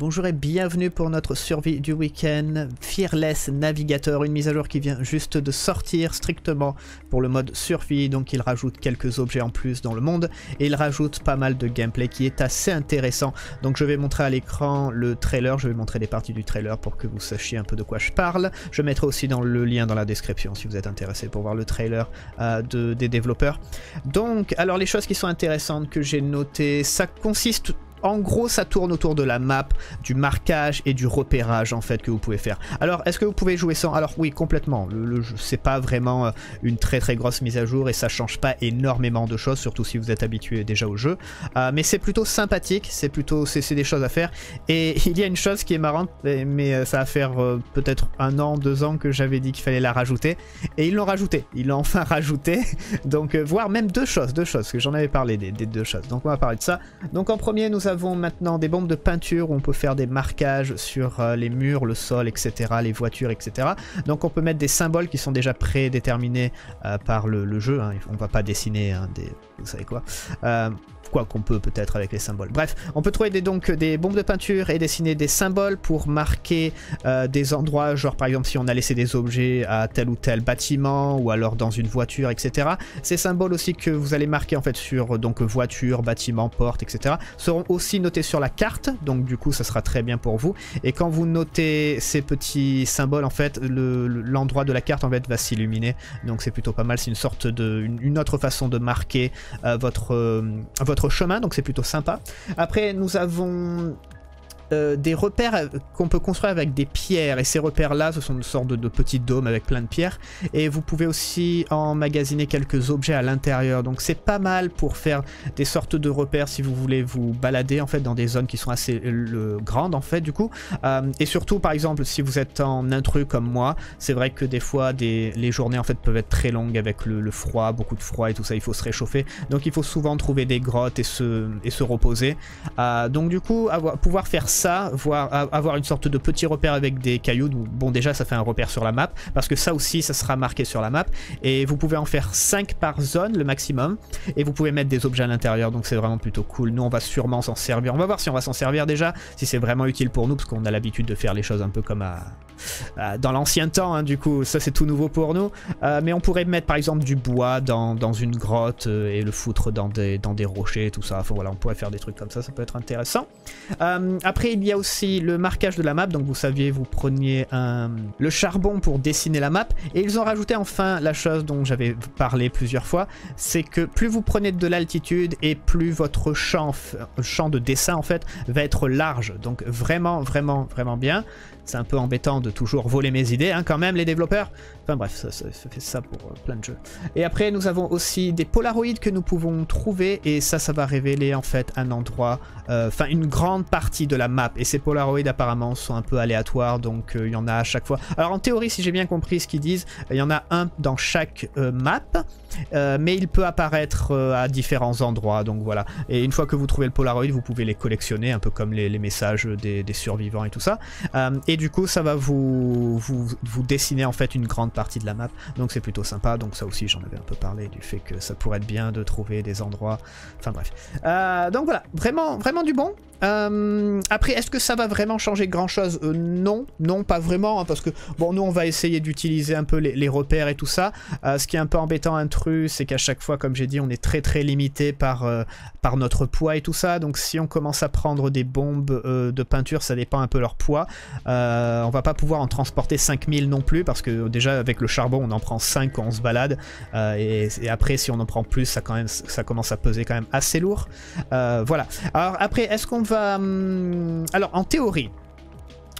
Bonjour et bienvenue pour notre survie du week-end. Fearless Navigator, une mise à jour qui vient juste de sortir strictement pour le mode survie. Donc il rajoute quelques objets en plus dans le monde et il rajoute pas mal de gameplay qui est assez intéressant. Donc je vais montrer à l'écran le trailer, je vais montrer des parties du trailer pour que vous sachiez un peu de quoi je parle. Je mettrai aussi dans le lien dans la description si vous êtes intéressé pour voir le trailer euh, de, des développeurs. Donc, alors les choses qui sont intéressantes que j'ai notées, ça consiste en gros, ça tourne autour de la map, du marquage et du repérage en fait que vous pouvez faire. Alors, est-ce que vous pouvez jouer sans? Alors oui, complètement. Le, jeu, c'est pas vraiment euh, une très très grosse mise à jour et ça change pas énormément de choses, surtout si vous êtes habitué déjà au jeu. Euh, mais c'est plutôt sympathique, c'est plutôt c'est des choses à faire. Et il y a une chose qui est marrante, mais euh, ça va faire peut-être un an, deux ans que j'avais dit qu'il fallait la rajouter, et ils l'ont rajouté. Ils l'ont enfin rajouté. Donc, voire même deux choses, deux choses, que j'en avais parlé des, deux choses. Donc on va parler de ça. Donc en premier, nous avons maintenant des bombes de peinture où on peut faire des marquages sur euh, les murs, le sol, etc., les voitures, etc. Donc on peut mettre des symboles qui sont déjà prédéterminés euh, par le, jeu. Hein. On va pas dessiner hein, des... Vous savez quoi euh, quoi qu'on peut peut-être avec les symboles. Bref, on peut trouver des, donc des bombes de peinture et dessiner des symboles pour marquer euh, des endroits, genre par exemple si on a laissé des objets à tel ou tel bâtiment ou alors dans une voiture, etc. Ces symboles aussi que vous allez marquer en fait sur donc voiture, bâtiment, porte, etc. seront aussi notés sur la carte, donc du coup ça sera très bien pour vous. Et quand vous notez ces petits symboles, en fait, l'endroit de la carte en fait va s'illuminer, donc c'est plutôt pas mal. C'est une sorte de une, autre façon de marquer euh, votre euh, votre chemin, donc c'est plutôt sympa. Après, nous avons euh, des repères euh, qu'on peut construire avec des pierres. Et ces repères-là, ce sont une sorte de, petits dômes avec plein de pierres. Et vous pouvez aussi emmagasiner quelques objets à l'intérieur. Donc c'est pas mal pour faire des sortes de repères si vous voulez vous balader en fait dans des zones qui sont assez euh, grandes en fait du coup. et surtout par exemple si vous êtes en intrus comme moi, c'est vrai que des fois des, les journées en fait peuvent être très longues avec le, froid, beaucoup de froid et tout ça, il faut se réchauffer. Donc il faut souvent trouver des grottes et se, et se reposer. donc du coup avoir, pouvoir faire ça voir, avoir une sorte de petit repère avec des cailloux. Bon, déjà, ça fait un repère sur la map, parce que ça aussi, ça sera marqué sur la map. Et vous pouvez en faire 5 par zone, le maximum. Et vous pouvez mettre des objets à l'intérieur, donc c'est vraiment plutôt cool. Nous, on va sûrement s'en servir. On va voir si on va s'en servir déjà, si c'est vraiment utile pour nous, parce qu'on a l'habitude de faire les choses un peu comme à, dans l'ancien temps, hein, du coup, ça c'est tout nouveau pour nous. Euh, mais on pourrait mettre par exemple du bois dans, dans une grotte euh, et le foutre dans des, dans des rochers, tout ça. Enfin voilà, on pourrait faire des trucs comme ça, ça peut être intéressant. Euh, après, il y a aussi le marquage de la map. Donc vous saviez, vous preniez un, le charbon pour dessiner la map. Et ils ont rajouté enfin la chose dont j'avais parlé plusieurs fois. C'est que plus vous prenez de l'altitude et plus votre champ, champ de dessin en fait va être large. Donc vraiment, vraiment, vraiment bien. C'est un peu embêtant de toujours voler mes idées, hein, quand même, les développeurs. Enfin bref, ça, fait ça pour euh, plein de jeux. Et après, nous avons aussi des polaroids que nous pouvons trouver, et ça, ça va révéler en fait un endroit, euh, enfin une grande partie de la map. Et ces polaroids apparemment sont un peu aléatoires, donc euh, il y en a à chaque fois. Alors en théorie, si j'ai bien compris ce qu'ils disent, il y en a un dans chaque map, mais il peut apparaître à différents endroits, donc voilà. Et une fois que vous trouvez le polaroid, vous pouvez les collectionner, un peu comme les, messages des, survivants et tout ça. et du coup, ça va vous, vous, dessiner en fait une grande partie de la map. Donc c'est plutôt sympa. Donc ça aussi, j'en avais un peu parlé du fait que ça pourrait être bien de trouver des endroits. Enfin bref. Euh, donc voilà, vraiment, vraiment du bon. Euh, après, est-ce que ça va vraiment changer grand-chose? Euh, Non, non, pas vraiment, hein, parce que, bon, nous, on va essayer d'utiliser un peu les, repères et tout ça. Euh, ce qui est un peu embêtant c'est qu'à chaque fois, comme j'ai dit, on est très très limité par, par notre poids et tout ça. Donc si on commence à prendre des bombes de peinture, ça dépend un peu leur poids. on va pas pouvoir en transporter 5000 non plus, parce que déjà, avec le charbon, on en prend 5 quand on se balade. Et, après, si on en prend plus, ça, quand même, ça commence à peser quand même assez lourd. voilà. Alors après, est-ce qu'on Hum, alors, en théorie,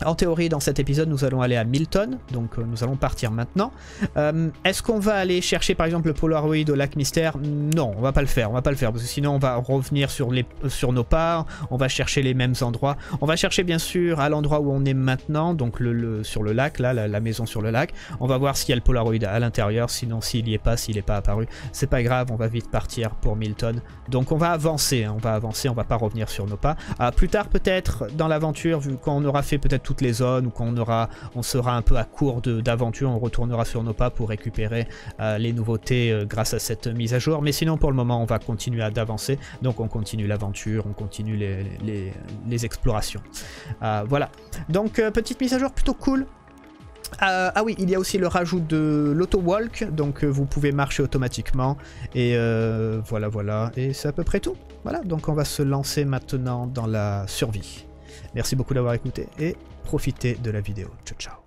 en théorie, dans cet épisode, nous allons aller à Milton, donc euh, nous allons partir maintenant. Euh, est-ce qu'on va aller chercher par exemple le Polaroid au lac Mystère? Non, on va pas le faire, on va pas le faire, parce que sinon on va revenir sur, les, sur nos parts, on va chercher les mêmes endroits. On va chercher bien sûr à l'endroit où on est maintenant, donc le, sur le lac, là, la, maison sur le lac. On va voir s'il y a le Polaroid à l'intérieur, sinon s'il y est pas, s'il n'est pas apparu, c'est pas grave, on va vite partir pour Milton. Donc on va avancer, hein, on va avancer, on va pas revenir sur nos pas. Plus tard peut-être dans l'aventure, vu qu'on aura fait peut-être les zones ou qu'on aura, on sera un peu à court d'aventure, on retournera sur nos pas pour récupérer euh, les nouveautés euh, grâce à cette mise à jour. Mais sinon, pour le moment, on va continuer à d'avancer. Donc, on continue l'aventure, on continue les, explorations. voilà. Donc, petite mise à jour plutôt cool. Euh, ah oui, il y a aussi le rajout de l'auto-walk, donc euh, vous pouvez marcher automatiquement. Et euh, voilà, voilà. Et c'est à peu près tout. Voilà, donc on va se lancer maintenant dans la survie. Merci beaucoup d'avoir écouté et profitez de la vidéo. Ciao, ciao.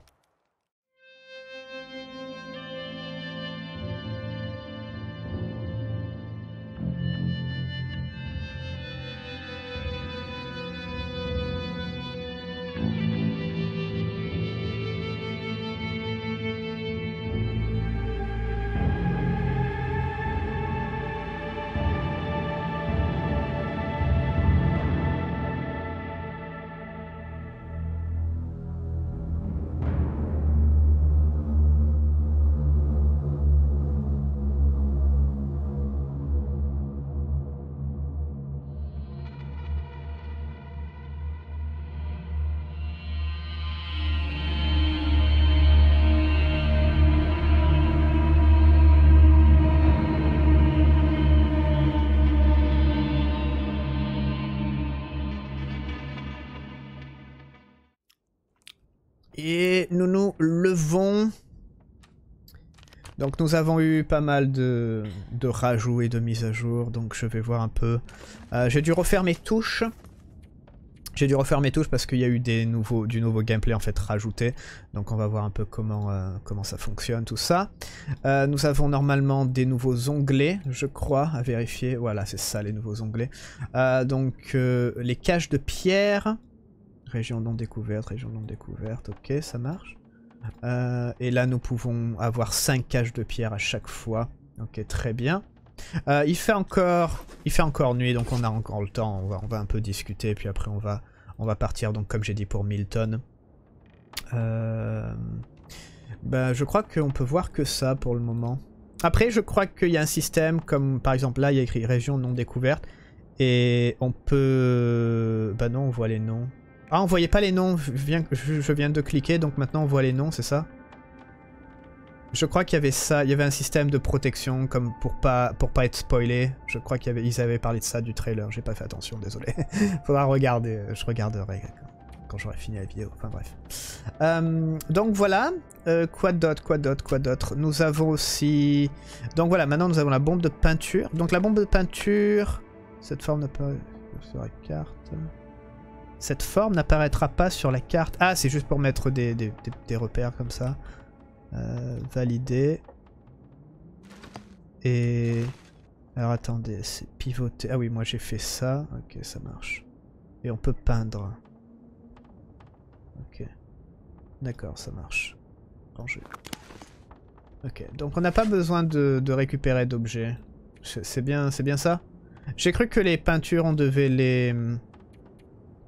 Donc nous avons eu pas mal de, rajouts et de mises à jour, donc je vais voir un peu. Euh, j'ai dû refaire mes touches. J'ai dû refaire mes touches parce qu'il y a eu des nouveaux, du nouveau gameplay en fait rajouté. Donc on va voir un peu comment, euh, ça fonctionne, tout ça. Euh, nous avons normalement des nouveaux onglets, je crois, à vérifier. Voilà, c'est ça les nouveaux onglets. donc les caches de pierre. Région non découverte, région non découverte, ok, ça marche. Euh, et là, nous pouvons avoir 5 caches de pierre à chaque fois. Ok, très bien. Euh, il, fait encore, il fait encore nuit, donc on a encore le temps. On va, on va un peu discuter, puis après on va, on va partir, donc comme j'ai dit, pour Milton. Euh, ben, je crois qu'on peut voir que ça pour le moment. Après, je crois qu'il y a un système, comme par exemple là, il y a écrit région non découverte. Et on peut... Bah non, on voit les noms. Ah, on voyait pas les noms, je viens, je viens de cliquer, donc maintenant on voit les noms, c'est ça? Je crois qu'il y avait ça, il y avait un système de protection comme pour pas, pour pas être spoilé. Je crois qu'ils avaient parlé de ça du trailer, j'ai pas fait attention, désolé. Faudra regarder, euh, je regarderai quand j'aurai fini la vidéo, enfin bref. Euh, donc voilà, euh, quoi d'autre, quoi d'autre, quoi d'autre? Nous avons aussi... Donc voilà, maintenant nous avons la bombe de peinture. Donc la bombe de peinture, cette forme n'a pas... sur la carte... Cette forme n'apparaîtra pas sur la carte. Ah, c'est juste pour mettre des, repères comme ça. Euh, valider. Et... Alors attendez, c'est pivoter. Ah oui, moi j'ai fait ça. Ok, ça marche. Et on peut peindre. Ok. D'accord, ça marche. Ranger. Ok, donc on n'a pas besoin de, de récupérer d'objets. C'est bien, bien ça? J'ai cru que les peintures, on devait les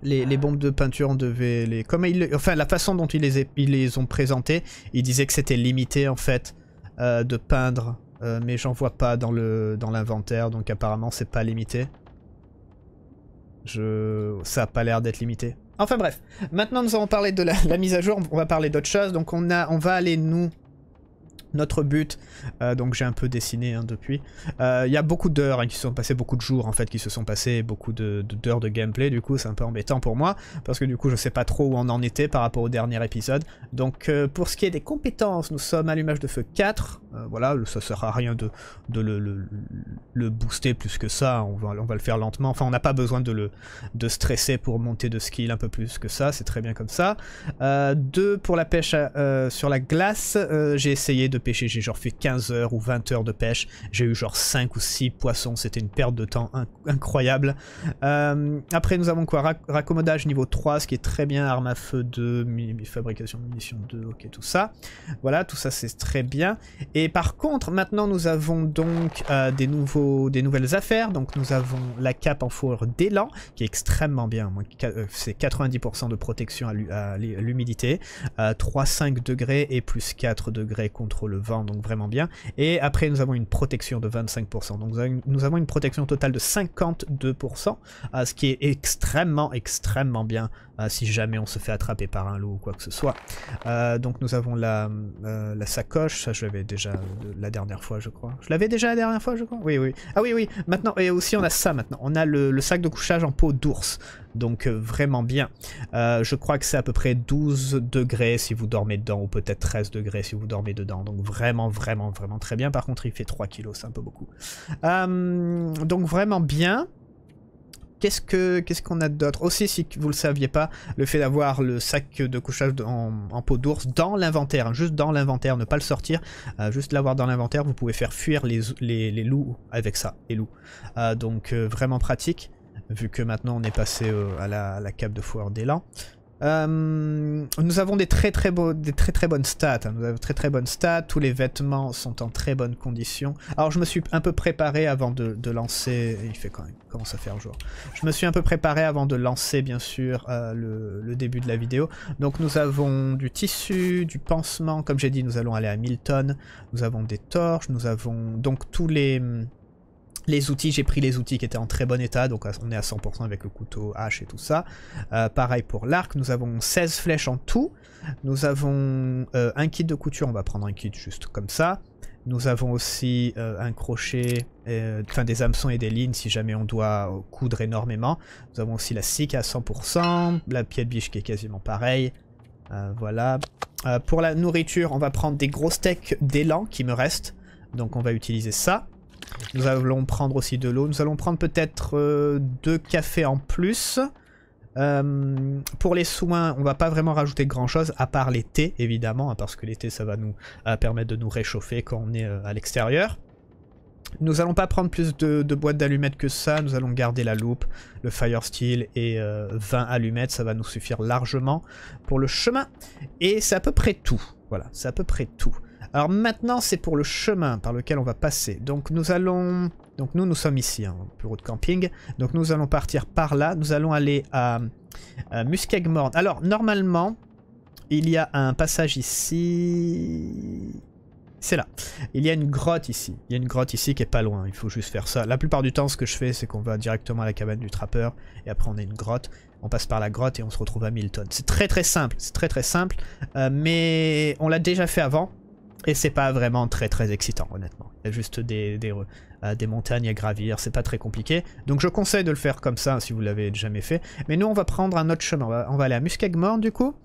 les, bombes de peinture, on devait les... Comme il, enfin, la façon dont ils les, les ont présentées, ils disaient que c'était limité, en fait, euh, de peindre. Euh, mais j'en vois pas dans l'inventaire, dans donc apparemment, c'est pas limité. Je... Ça a pas l'air d'être limité. Enfin bref, maintenant nous allons parler de la, la mise à jour, on va parler d'autre chose. Donc on, a, on va aller nous notre but. Euh, donc j'ai un peu dessiné hein, depuis. Il euh, y a beaucoup d'heures hein, qui se sont passées, beaucoup de jours en fait qui se sont passés, beaucoup d'heures de, gameplay du coup c'est un peu embêtant pour moi parce que du coup je sais pas trop où on en était par rapport au dernier épisode. Donc euh, pour ce qui est des compétences, nous sommes allumage de feu 4. Voilà, ça sert à rien de, le, booster plus que ça, on va, le faire lentement. Enfin on n'a pas besoin de le stresser pour monter de skill un peu plus que ça, c'est très bien comme ça. 2 pour la pêche sur la glace, j'ai essayé de pêcher, j'ai genre fait 15 heures ou 20 heures de pêche, j'ai eu genre 5 ou 6 poissons, c'était une perte de temps incroyable. Euh, après nous avons quoi? Raccommodage niveau 3, ce qui est très bien, arme à feu 2, fabrication de munitions 2, ok tout ça. Voilà, tout ça c'est très bien. Et Et par contre, maintenant nous avons donc euh, des, nouveaux, des nouvelles affaires. Donc nous avons la cape en fourrure d'élan, qui est extrêmement bien. Euh, c'est 90% de protection à l'humidité, 3-5 degrés et plus 4 degrés contre le vent, donc vraiment bien. Et après nous avons une protection de 25%. Donc nous avons une protection totale de 52%, ce qui est extrêmement, extrêmement bien si jamais on se fait attraper par un loup ou quoi que ce soit. donc nous avons la, la sacoche, ça je l'avais déjà la dernière fois, je crois. Je l'avais déjà la dernière fois, je crois? Oui, oui. Ah oui, oui. Maintenant, et aussi on a ça maintenant. On a le, sac de couchage en peau d'ours. Donc euh, vraiment bien. Euh, je crois que c'est à peu près 12 degrés si vous dormez dedans, ou peut-être 13 degrés si vous dormez dedans. Donc vraiment, vraiment, vraiment très bien. Par contre, il fait 3 kilos, c'est un peu beaucoup. Euh, donc vraiment bien. Qu'est-ce que qu'est-ce qu'on a d'autre? Aussi, si vous le saviez pas, le fait d'avoir le sac de couchage en, peau d'ours dans l'inventaire, juste dans l'inventaire, ne pas le sortir, euh, juste l'avoir dans l'inventaire, vous pouvez faire fuir les, les, loups avec ça, les loups. Euh, donc euh, vraiment pratique, vu que maintenant on est passé à la, la, cape de foire d'élan. Euh, nous avons des très très, beaux, des très très bonnes stats. Hein. Nous avons très très bonnes stats. Tous les vêtements sont en très bonnes conditions. Alors je me suis un peu préparé avant de, lancer. Il fait quand même commence à faire jour. Je me suis un peu préparé avant de lancer bien sûr euh, le, le, début de la vidéo. Donc nous avons du tissu, du pansement. Comme j'ai dit, nous allons aller à Milton. Nous avons des torches. Nous avons donc tous les les outils, j'ai pris les outils qui étaient en très bon état, donc on est à 100% avec le couteau, hache et tout ça. Euh, pareil pour l'arc, nous avons 16 flèches en tout. Nous avons euh, un kit de couture, on va prendre un kit juste comme ça. Nous avons aussi euh, un crochet, enfin des hameçons et des lignes si jamais on doit coudre énormément. Nous avons aussi la scie à 100%, la pied de biche qui est quasiment pareil. voilà. pour la nourriture, on va prendre des gros steaks d'élan qui me restent. Donc on va utiliser ça. Nous allons prendre aussi de l'eau. Nous allons prendre peut-être euh, deux cafés en plus. Euh, pour les soins, on va pas vraiment rajouter grand chose, à part les thés, évidemment, hein, parce que les thés, ça va nous euh, permettre de nous réchauffer quand on est à l'extérieur. Nous allons pas prendre plus de, boîtes d'allumettes que ça, nous allons garder la loupe, le fire steel et 20 allumettes, ça va nous suffire largement pour le chemin. Et c'est à peu près tout, voilà, c'est à peu près tout. Alors maintenant, c'est pour le chemin par lequel on va passer. Donc nous allons... Donc nous, nous sommes ici, hein, au bureau de camping. Donc nous allons partir par là. Nous allons aller à, à Muskegmorn. Alors, normalement, il y a un passage ici... C'est là. Il y a une grotte ici. Il y a une grotte ici qui est pas loin. Il faut juste faire ça. La plupart du temps, ce que je fais, c'est qu'on va directement à la cabane du trappeur. Et après, on a une grotte. On passe par la grotte et on se retrouve à Milton. C'est très très simple. C'est très très simple. Euh, mais on l'a déjà fait avant. Et c'est pas vraiment très très excitant, honnêtement. Il y a juste euh, des montagnes à gravir, c'est pas très compliqué. Donc je conseille de le faire comme ça si vous l'avez jamais fait. Mais nous, on va prendre un autre chemin. On va, aller à Muskegmorn, du coup.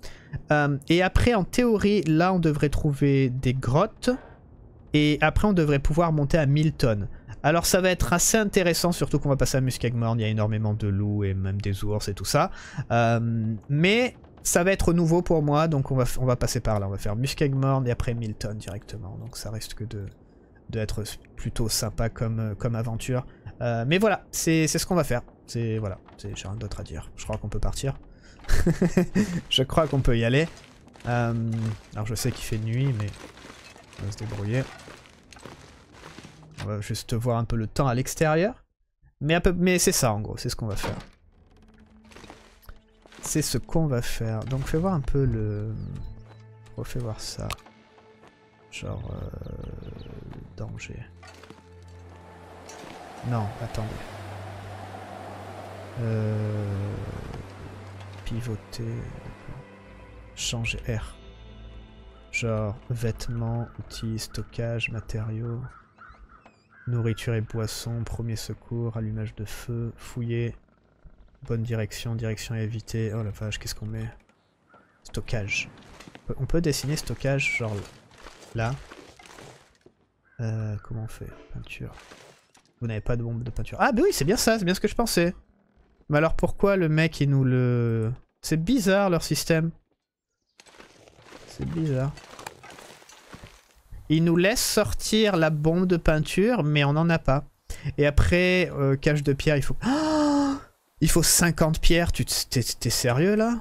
Euh, et après, en théorie, là, on devrait trouver des grottes. Et après, on devrait pouvoir monter à Milton. Alors ça va être assez intéressant, surtout qu'on va passer à Muskegmorn, il y a énormément de loups et même des ours et tout ça. Euh, mais ça va être nouveau pour moi, donc on va, on va passer par là. On va faire Muskegmorn et après Milton directement. Donc ça reste que de, de être plutôt sympa comme, euh, comme aventure. Euh, mais voilà, c'est ce qu'on va faire. C'est voilà, j'ai rien d'autre à dire. Je crois qu'on peut partir. je crois qu'on peut y aller. Euh, alors je sais qu'il fait nuit, mais on va se débrouiller. On va juste voir un peu le temps à l'extérieur. Mais, mais c'est ça en gros, c'est ce qu'on va faire. C'est ce qu'on va faire. Donc fais voir un peu le... Refais voir ça. Genre... Euh... Danger. Non, attendez. Euh... Pivoter. Changer R. Genre vêtements, outils, stockage, matériaux. Nourriture et boissons, premier secours, allumage de feu, fouiller, Bonne direction, direction à éviter. Oh la vache, qu'est-ce qu'on met? Stockage. On peut dessiner stockage, genre là. Euh, comment on fait? Peinture. Vous n'avez pas de bombe de peinture. Ah bah oui, c'est bien ça, c'est bien ce que je pensais. Mais alors pourquoi le mec il nous le... C'est bizarre leur système. C'est bizarre. Il nous laisse sortir la bombe de peinture, mais on n'en a pas. Et après, euh, cache de pierre, il faut... Oh il faut 50 pierres, tu t'es sérieux là?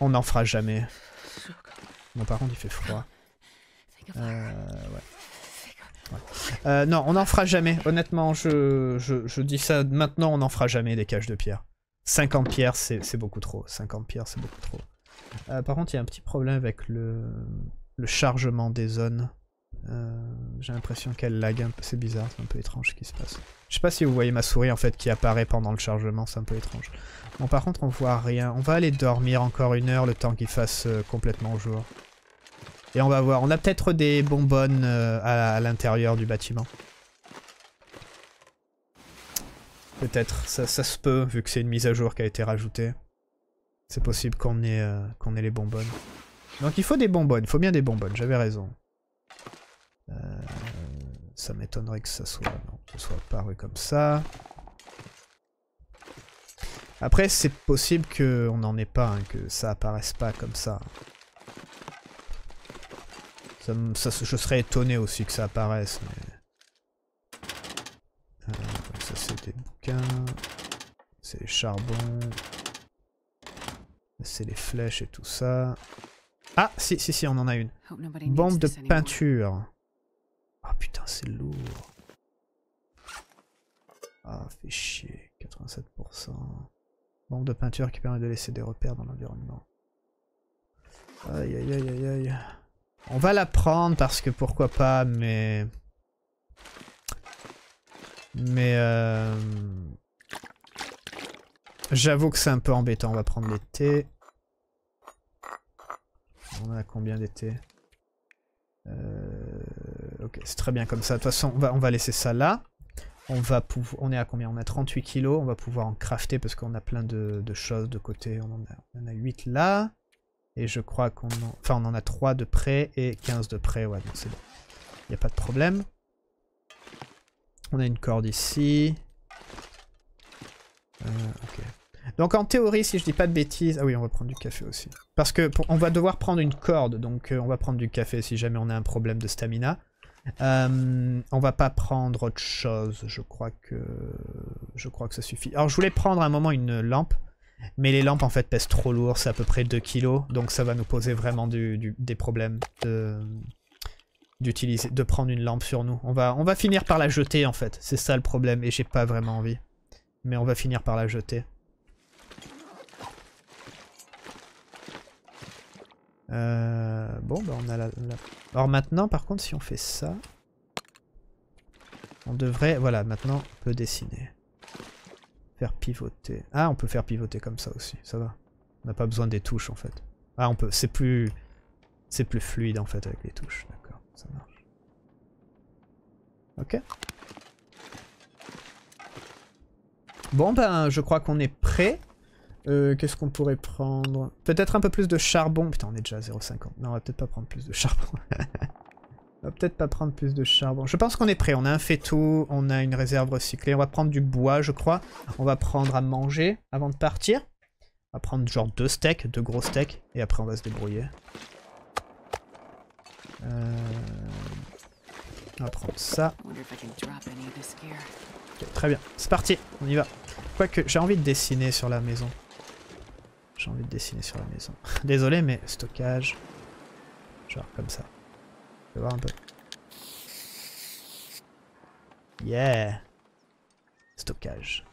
On n'en fera jamais. Bon par contre il fait froid. Euh. Euh, non, on n'en fera jamais. Honnêtement, je, je, dis ça maintenant, on n'en fera jamais des caches de pierre. 50 pierres, c'est beaucoup trop. 50 pierres, c'est beaucoup trop. Par contre, il y a un petit problème avec le, le chargement des zones. Euh, j'ai l'impression qu'elle lag un peu, c'est bizarre, c'est un peu étrange ce qui se passe. Je sais pas si vous voyez ma souris en fait qui apparaît pendant le chargement, c'est un peu étrange. Bon par contre on voit rien, on va aller dormir encore une heure le temps qu'il fasse euh, complètement jour. Et on va voir, on a peut-être des bonbonnes euh, à, l'intérieur du bâtiment. Peut-être, ça, se peut vu que c'est une mise à jour qui a été rajoutée. C'est possible qu'on ait, qu'on ait les bonbonnes. Donc il faut des bonbonnes, il faut bien des bonbonnes, j'avais raison. Euh, ça m'étonnerait que ça soit, non, ça soit apparu comme ça. Après, c'est possible qu'on n'en ait pas, hein, que ça apparaisse pas comme ça. ça, je serais étonné aussi que ça apparaisse, mais... Euh, ça c'est des bouquins, c'est les charbons, c'est les flèches et tout ça. Ah, si, si, si, on en a une. Bombe de peinture. Ah oh, putain, c'est lourd. Ah, fait chier. 87%. Bombe de peinture qui permet de laisser des repères dans l'environnement. Aïe aïe aïe aïe aïe. On va la prendre parce que pourquoi pas, mais... Mais euh... J'avoue que c'est un peu embêtant. On va prendre l'été. On a combien d'été euh, Ok, c'est très bien comme ça. De toute façon, on va, laisser ça là. On va on est à combien? On a 38 kilos. On va pouvoir en crafter parce qu'on a plein de, choses de côté. On en, a, on a 8 là. Et je crois qu'on en... Enfin, on en a 3 de près et 15 de près. Ouais, c'est bon. Il n'y a pas de problème. On a une corde ici. Euh, ok. Donc en théorie, si je dis pas de bêtises... Ah oui, on va prendre du café aussi. Parce que on va devoir prendre une corde, donc euh, on va prendre du café si jamais on a un problème de stamina. Euh, on va pas prendre autre chose, je crois que je crois que ça suffit. Alors je voulais prendre à un moment une lampe, mais les lampes en fait pèsent trop lourd, c'est à peu près 2 kilos, donc ça va nous poser vraiment des problèmes de de prendre une lampe sur nous. On va, on va finir par la jeter en fait, c'est ça le problème, et j'ai pas vraiment envie. Mais on va finir par la jeter. Euh, bon, bah on a la, Alors maintenant, par contre, si on fait ça... On devrait... Voilà, maintenant, on peut dessiner. Faire pivoter. Ah, on peut faire pivoter comme ça aussi, ça va. On n'a pas besoin des touches, en fait. Ah, on peut... C'est plus... C'est plus fluide, en fait, avec les touches. D'accord, ça marche. Ok. Bon, ben, je crois qu'on est prêt. Euh, Qu'est-ce qu'on pourrait prendre? Peut-être un peu plus de charbon. Putain, on est déjà à 0,50. Non, on va peut-être pas prendre plus de charbon. on va peut-être pas prendre plus de charbon. Je pense qu'on est prêt. On a un faitout, on a une réserve recyclée. On va prendre du bois, je crois. On va prendre à manger avant de partir. On va prendre genre deux steaks, deux gros steaks. Et après, on va se débrouiller. Euh... On va prendre ça. très bien. C'est parti. On y va. Quoique, j'ai envie de dessiner sur la maison. J'ai envie de dessiner sur la maison. Désolé, mais stockage. Genre comme ça. Je vais voir un peu. Yeah Stockage.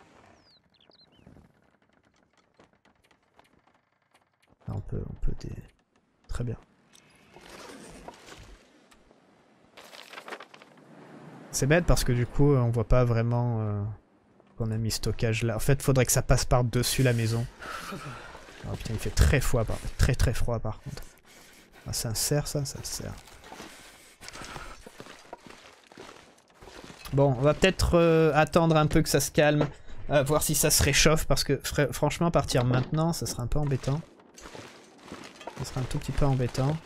on peut, on peut des... Très bien. C'est bête parce que du coup, on voit pas vraiment euh, qu'on a mis stockage là. En fait, faudrait que ça passe par-dessus la maison. Oh putain, il fait très froid, par... très très froid par contre. Ah, ça sert ça, ça sert. Bon, on va peut-être euh, attendre un peu que ça se calme, euh, voir si ça se réchauffe, parce que franchement, partir maintenant, ça serait un peu embêtant. Ça serait un tout petit peu embêtant.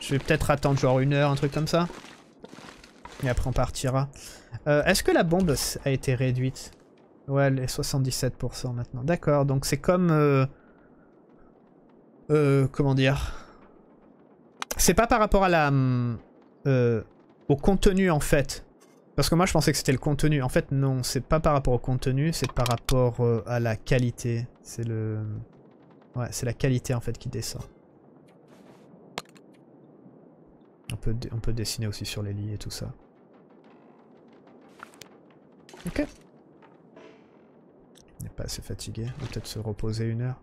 Je vais peut-être attendre genre une heure, un truc comme ça. Et après on partira. Euh, est-ce que la bombe a été réduite? Ouais, est 77% maintenant. D'accord, donc c'est comme... Euh, euh, comment dire? C'est pas par rapport à la... Euh, au contenu en fait. Parce que moi je pensais que c'était le contenu. En fait non, c'est pas par rapport au contenu, c'est par rapport à la qualité. C'est le... Ouais, c'est la qualité en fait qui descend. On peut, on peut dessiner aussi sur les lits et tout ça. Ok. Il n'est pas assez fatigué. On peut-être se reposer une heure.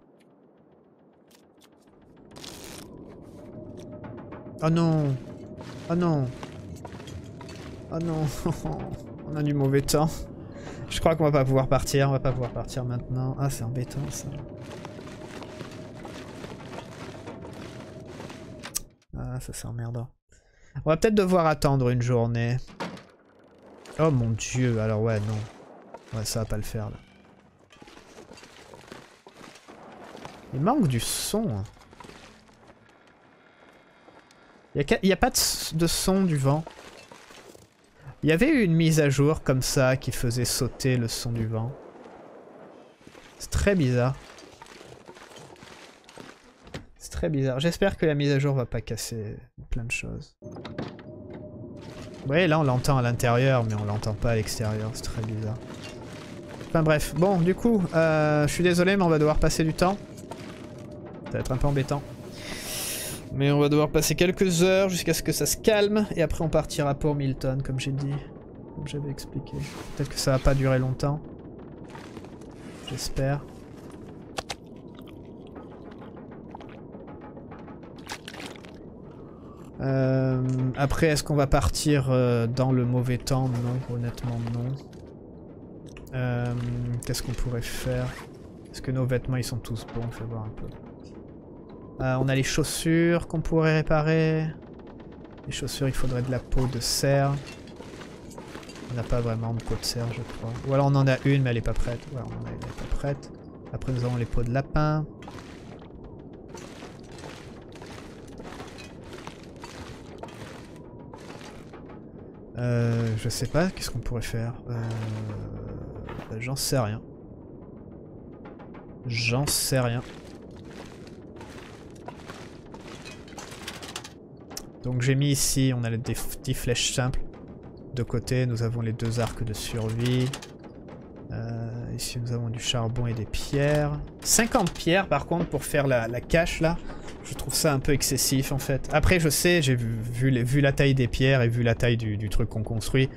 Oh non Oh non Oh non On a du mauvais temps. Je crois qu'on va pas pouvoir partir. On va pas pouvoir partir maintenant. Ah, c'est embêtant ça. Ah, ça c'est emmerdant. On va peut-être devoir attendre une journée. Oh mon dieu, alors ouais, non. Ouais, ça va pas le faire là. Il manque du son. Il n'y a, pas de, son du vent. Il y avait eu une mise à jour comme ça qui faisait sauter le son du vent. C'est très bizarre. C'est très bizarre. J'espère que la mise à jour va pas casser plein de choses. Voyez, là on l'entend à l'intérieur, mais on l'entend pas à l'extérieur. C'est très bizarre. Enfin bref. Bon, du coup, euh, je suis désolé, mais on va devoir passer du temps. Va être un peu embêtant. Mais on va devoir passer quelques heures jusqu'à ce que ça se calme. Et après on partira pour Milton, comme j'ai dit. Comme j'avais expliqué. Peut-être que ça va pas durer longtemps. J'espère. Euh, après, est-ce qu'on va partir euh, dans le mauvais temps? Non, honnêtement non. Euh, qu'est-ce qu'on pourrait faire? Est-ce que nos vêtements ils sont tous bons? Fais voir un peu. On a les chaussures qu'on pourrait réparer. Les chaussures, il faudrait de la peau de cerf. On n'a pas vraiment de peau de cerf, je crois. Ou alors on en a une, mais elle est pas prête. On en a une, pas prête. Après, nous avons les peaux de lapin. Euh, je sais pas, qu'est-ce qu'on pourrait faire? Euh, J'en sais rien. J'en sais rien. Donc j'ai mis ici, on a les 10 flèches simples. De côté, nous avons les deux arcs de survie. Euh, ici, nous avons du charbon et des pierres. 50 pierres, par contre, pour faire la, cache, là. Je trouve ça un peu excessif en fait. Après je sais, j'ai vu, vu, la taille des pierres et vu la taille du, truc qu'on construit.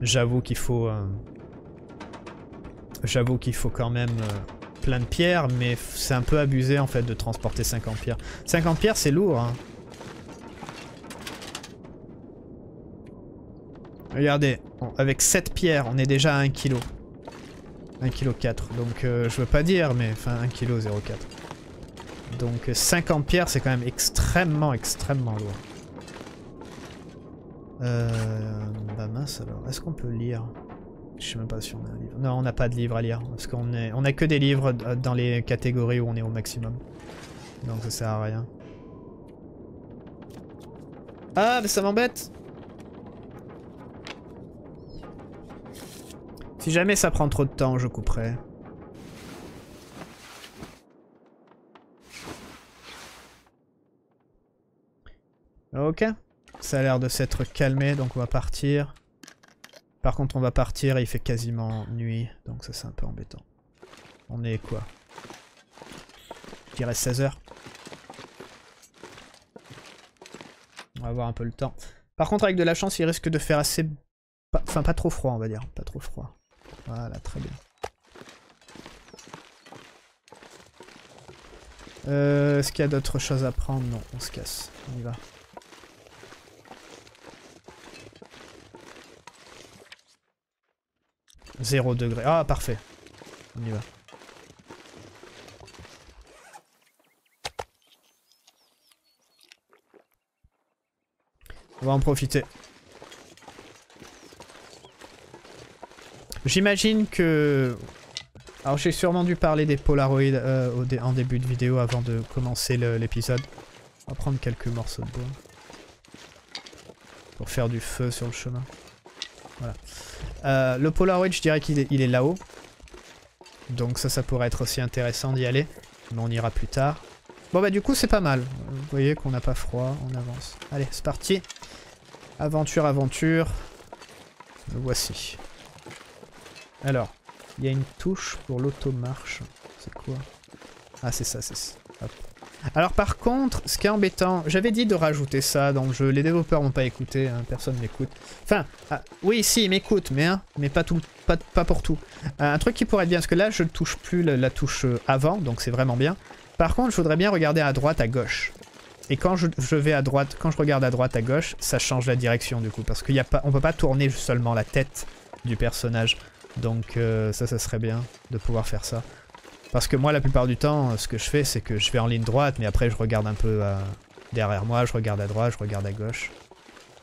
J'avoue qu'il faut... Euh, j'avoue qu'il faut quand même euh, plein de pierres, mais c'est un peu abusé en fait de transporter 50 pierres. 50 pierres c'est lourd hein. Regardez, avec 7 pierres on est déjà à 1 kg. 1 kg 4, donc euh, je veux pas dire, mais enfin 1 kg 0,4. Donc 50 pierres, c'est quand même extrêmement, extrêmement lourd. Euh, bah mince alors, est-ce qu'on peut lire? Je sais même pas si on a un livre. Non, on n'a pas de livre à lire, parce qu'on est, on a que des livres dans les catégories où on est au maximum. Donc ça sert à rien. Ah, mais ça m'embête Si jamais ça prend trop de temps, je couperai. Ok. Ça a l'air de s'être calmé, donc on va partir. Par contre, on va partir et il fait quasiment nuit, donc ça c'est un peu embêtant. On est quoi? Je dirais 16 heures. On va avoir un peu le temps. Par contre, avec de la chance, il risque de faire assez... Enfin, pas trop froid, on va dire. Pas trop froid. Voilà, très bien. Euh, Est-ce qu'il y a d'autres choses à prendre? Non, on se casse. On y va. 0 degré. Ah, parfait. On y va. On va en profiter. J'imagine que... Alors j'ai sûrement dû parler des Polaroids euh, en début de vidéo avant de commencer l'épisode. On va prendre quelques morceaux de bois. Pour faire du feu sur le chemin. Voilà. Euh, le Polaroid, je dirais qu'il est, là-haut. Donc ça, ça pourrait être aussi intéressant d'y aller. Mais on ira plus tard. Bon bah du coup, c'est pas mal. Vous voyez qu'on n'a pas froid, on avance. Allez, c'est parti. Aventure, aventure. Le voici. Alors, il y a une touche pour l'automarche. C'est quoi? Ah, c'est ça, c'est ça. Alors par contre, ce qui est embêtant, j'avais dit de rajouter ça dans le jeu, les développeurs m'ont pas écouté, hein, personne m'écoute. Enfin, ah, oui, si, ils m'écoutent, mais, hein, mais pas, tout, pas, pour tout. Euh, un truc qui pourrait être bien, parce que là, je ne touche plus la, touche euh, avant, donc c'est vraiment bien. Par contre, je voudrais bien regarder à droite, à gauche. Et quand je, vais à droite, quand je regarde à droite, à gauche, ça change la direction du coup, parce qu'on ne peut pas tourner seulement la tête du personnage. Donc euh, ça, ça serait bien de pouvoir faire ça. Parce que moi, la plupart du temps, ce que je fais, c'est que je vais en ligne droite, mais après, je regarde un peu euh, derrière moi, je regarde à droite, je regarde à gauche.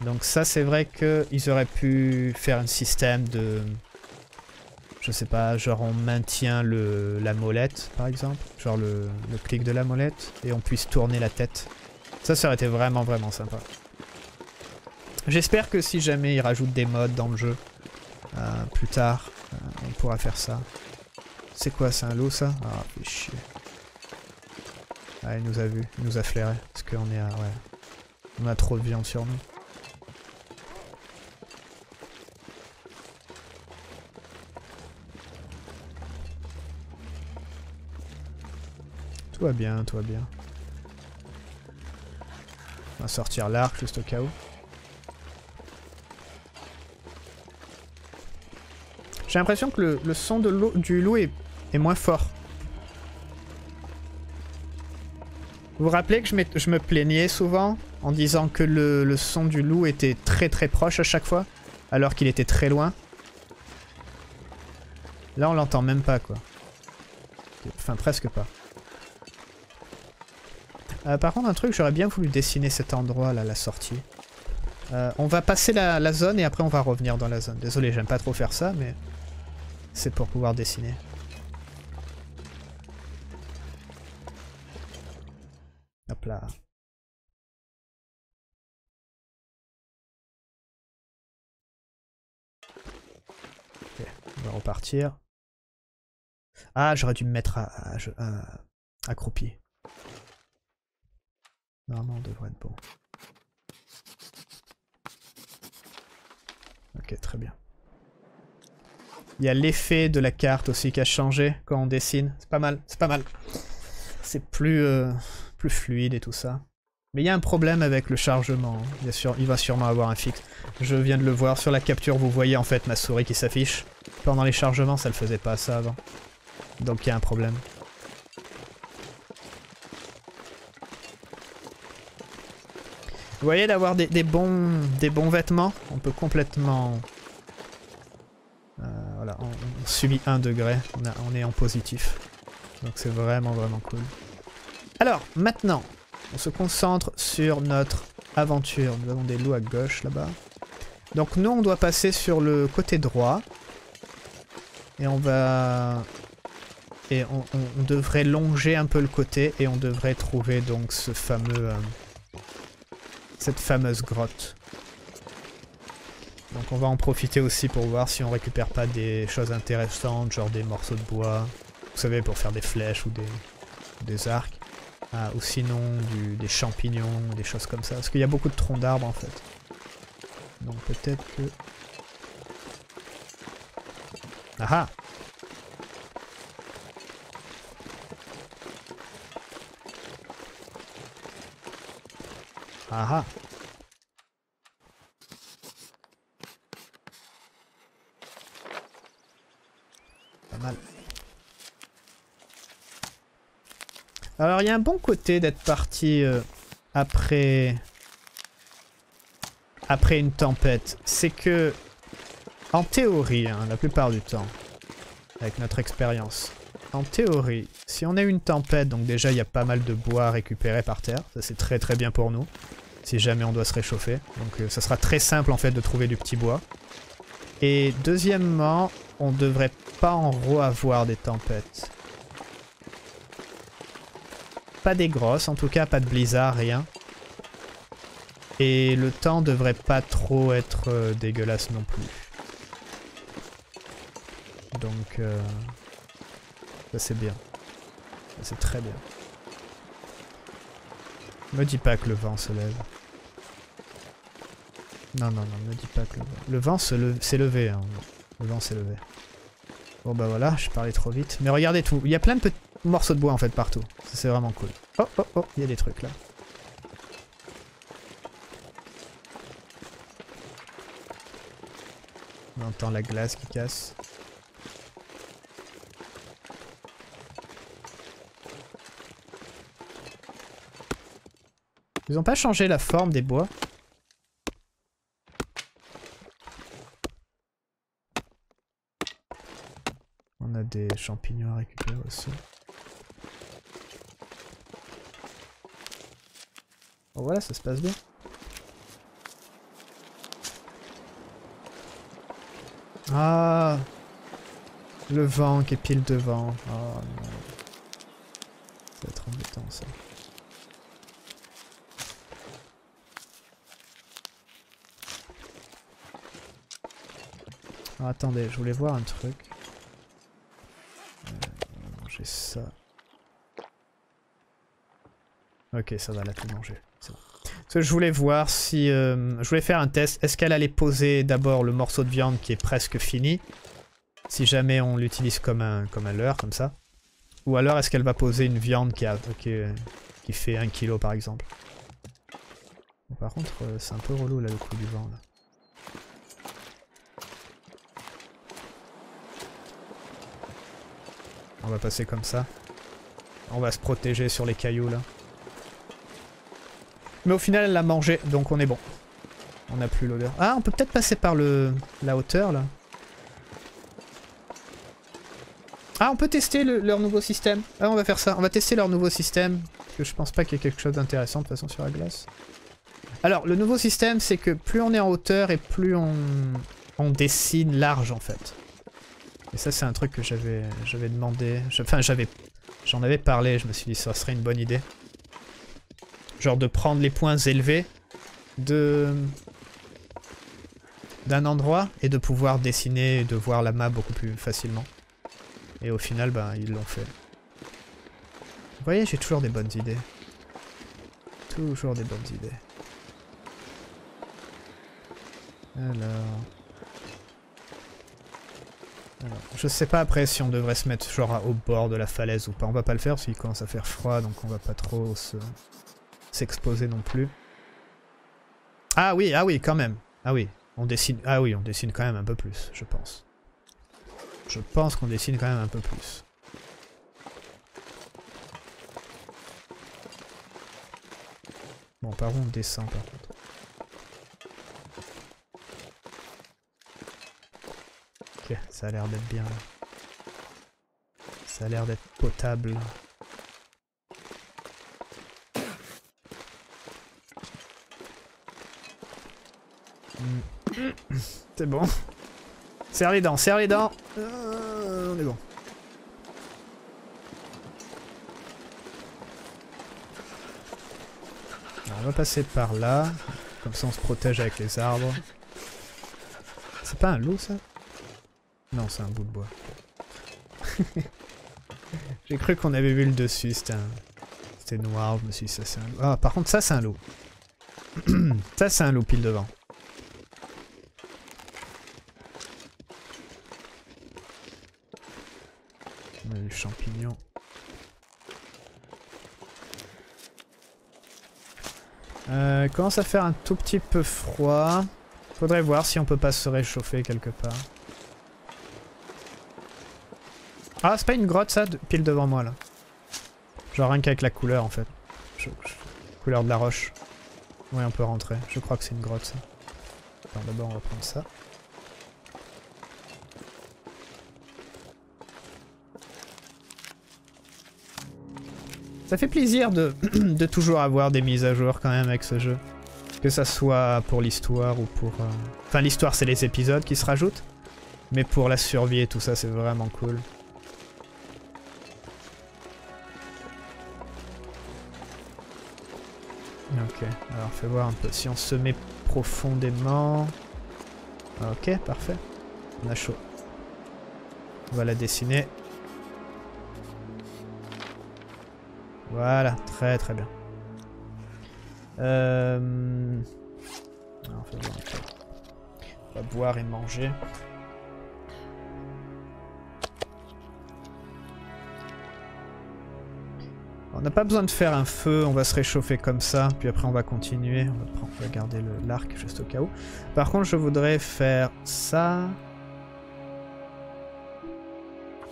Donc ça, c'est vrai qu'ils auraient pu faire un système de... Je sais pas, genre on maintient le, la molette, par exemple. Genre le, clic de la molette, et on puisse tourner la tête. Ça, ça aurait été vraiment, vraiment sympa. J'espère que si jamais ils rajoutent des modes dans le jeu, euh, plus tard, on pourra faire ça. C'est quoi, c'est un loup ça? Ah, chier. Ah, il nous a vu, il nous a flairé. Parce qu'on est à... Ouais. On a trop de viande sur nous. Tout va bien, tout va bien. On va sortir l'arc juste au cas où. J'ai l'impression que le, son du loup est, moins fort. Vous vous rappelez que je, me plaignais souvent en disant que le, son du loup était très très proche à chaque fois, alors qu'il était très loin Là on l'entend même pas quoi. Enfin presque pas. Euh, par contre un truc, j'aurais bien voulu dessiner cet endroit là, la sortie. Euh, on va passer la, zone et après on va revenir dans la zone. Désolé, j'aime pas trop faire ça, mais c'est pour pouvoir dessiner. Hop là. Ok, on va repartir. Ah, j'aurais dû me mettre à, à, accroupi. Normalement, on devrait être bon. Ok, très bien. Il y a l'effet de la carte aussi qui a changé quand on dessine. C'est pas mal, c'est pas mal. C'est plus, euh, plus fluide et tout ça. Mais il y a un problème avec le chargement. Bien sûr, il va sûrement avoir un fixe. Je viens de le voir sur la capture, vous voyez en fait ma souris qui s'affiche. Pendant les chargements, ça le faisait pas ça avant. Donc il y a un problème. Vous voyez d'avoir des, bons, des bons vêtements, on peut complètement on, subit 1 degré, on, est en positif. Donc c'est vraiment vraiment cool. Alors, maintenant, on se concentre sur notre aventure. Nous avons des loups à gauche là-bas. Donc nous, on doit passer sur le côté droit. Et on va... Et on, devrait longer un peu le côté et on devrait trouver donc ce fameux... Euh, cette fameuse grotte. Donc on va en profiter aussi pour voir si on récupère pas des choses intéressantes, genre des morceaux de bois, vous savez, pour faire des flèches ou des, arcs. Ah, ou sinon des champignons, des choses comme ça. Parce qu'il y a beaucoup de troncs d'arbres en fait. Donc peut-être que... Ah ah Ah Alors il y a un bon côté d'être parti euh, après... Après une tempête. C'est que, en théorie, hein, la plupart du temps, avec notre expérience, en théorie, si on a une tempête, donc déjà il y a pas mal de bois à récupérer par terre, ça c'est très très bien pour nous, si jamais on doit se réchauffer. Donc euh, ça sera très simple en fait de trouver du petit bois. Et deuxièmement, on devrait pas en avoir des tempêtes. Pas des grosses, en tout cas pas de blizzard, rien. Et le temps devrait pas trop être euh, dégueulasse non plus. Donc, euh, ça c'est bien. C'est très bien. Me dis pas que le vent se lève. Non, non, non, me dis pas que le vent... Le vent s'est levé, hein. Le vent s'est levé. Bon bah voilà, je parlais trop vite. Mais regardez tout, il y a plein de petits morceaux de bois en fait partout. C'est vraiment cool. Oh oh oh, il y a des trucs là. On entend la glace qui casse. Ils ont pas changé la forme des bois On a des champignons à récupérer aussi. Bon voilà, ça se passe bien. Ah Le vent qui est pile devant. Oh non. Ça va être embêtant ça. Ah, attendez, je voulais voir un truc. Euh, manger ça. Ok, ça va, là tout manger. Parce que je voulais voir si... Euh, je voulais faire un test. Est-ce qu'elle allait poser d'abord le morceau de viande qui est presque fini Si jamais on l'utilise comme un, comme un leurre, comme ça? Ou alors est-ce qu'elle va poser une viande qui, a, qui, fait 1 kg par exemple? Par contre, euh, c'est un peu relou là le coup du vent. Là. On va passer comme ça. On va se protéger sur les cailloux là. Mais au final, elle l'a mangé, donc on est bon. On n'a plus l'odeur. Ah, on peut peut-être passer par le la hauteur, là. Ah, on peut tester leur nouveau système. Ah, on va faire ça. On va tester leur nouveau système. Parce que je pense pas qu'il y ait quelque chose d'intéressant de toute façon sur la glace. Alors, le nouveau système, c'est que plus on est en hauteur et plus on, on dessine large, en fait. Et ça, c'est un truc que j'avais demandé. Enfin, j'avais... J'en avais parlé, je me suis dit ça serait une bonne idée. Genre de prendre les points élevés de d'un endroit et de pouvoir dessiner et de voir la map beaucoup plus facilement. Et au final, ben, ils l'ont fait. Vous voyez, j'ai toujours des bonnes idées. Toujours des bonnes idées. Alors... Alors... Je sais pas après si on devrait se mettre genre au bord de la falaise ou pas. On va pas le faire parce qu'il commence à faire froid, donc on va pas trop se s'exposer non plus. Ah oui, ah oui, quand même. Ah oui, on dessine. Ah oui, on dessine quand même un peu plus, je pense. Je pense qu'on dessine quand même un peu plus. Bon, par où on descend par contre Ok, ça a l'air d'être bien. Ça a l'air d'être potable. C'est bon. Serre les dents, serre les dents. Euh, on est bon. on va passer par là. Comme ça on se protège avec les arbres. C'est pas un loup ça? Non, c'est un bout de bois. J'ai cru qu'on avait vu le dessus, c'était un... noir, je me suis dit ça c'est un loup. Ah par contre ça c'est un loup. ça c'est un loup pile devant. champignons. Euh, commence à faire un tout petit peu froid. Faudrait voir si on peut pas se réchauffer quelque part. Ah, c'est pas une grotte ça, pile devant moi là. Genre rien qu'avec la couleur en fait. Couleur de la roche. Ouais, on peut rentrer. Je crois que c'est une grotte ça. D'abord on va prendre ça. Ça fait plaisir de, toujours avoir des mises à jour quand même avec ce jeu. Que ça soit pour l'histoire ou pour... Euh, enfin l'histoire c'est les épisodes qui se rajoutent. Mais pour la survie et tout ça c'est vraiment cool. Ok, alors fais voir un peu si on se met profondément. Ok, parfait. On a chaud. On va la dessiner. Voilà, très très bien. Euh, on, va boire et manger. On n'a pas besoin de faire un feu, on va se réchauffer comme ça, puis après on va continuer. On va, garder l'arc juste au cas où. Par contre, je voudrais faire ça.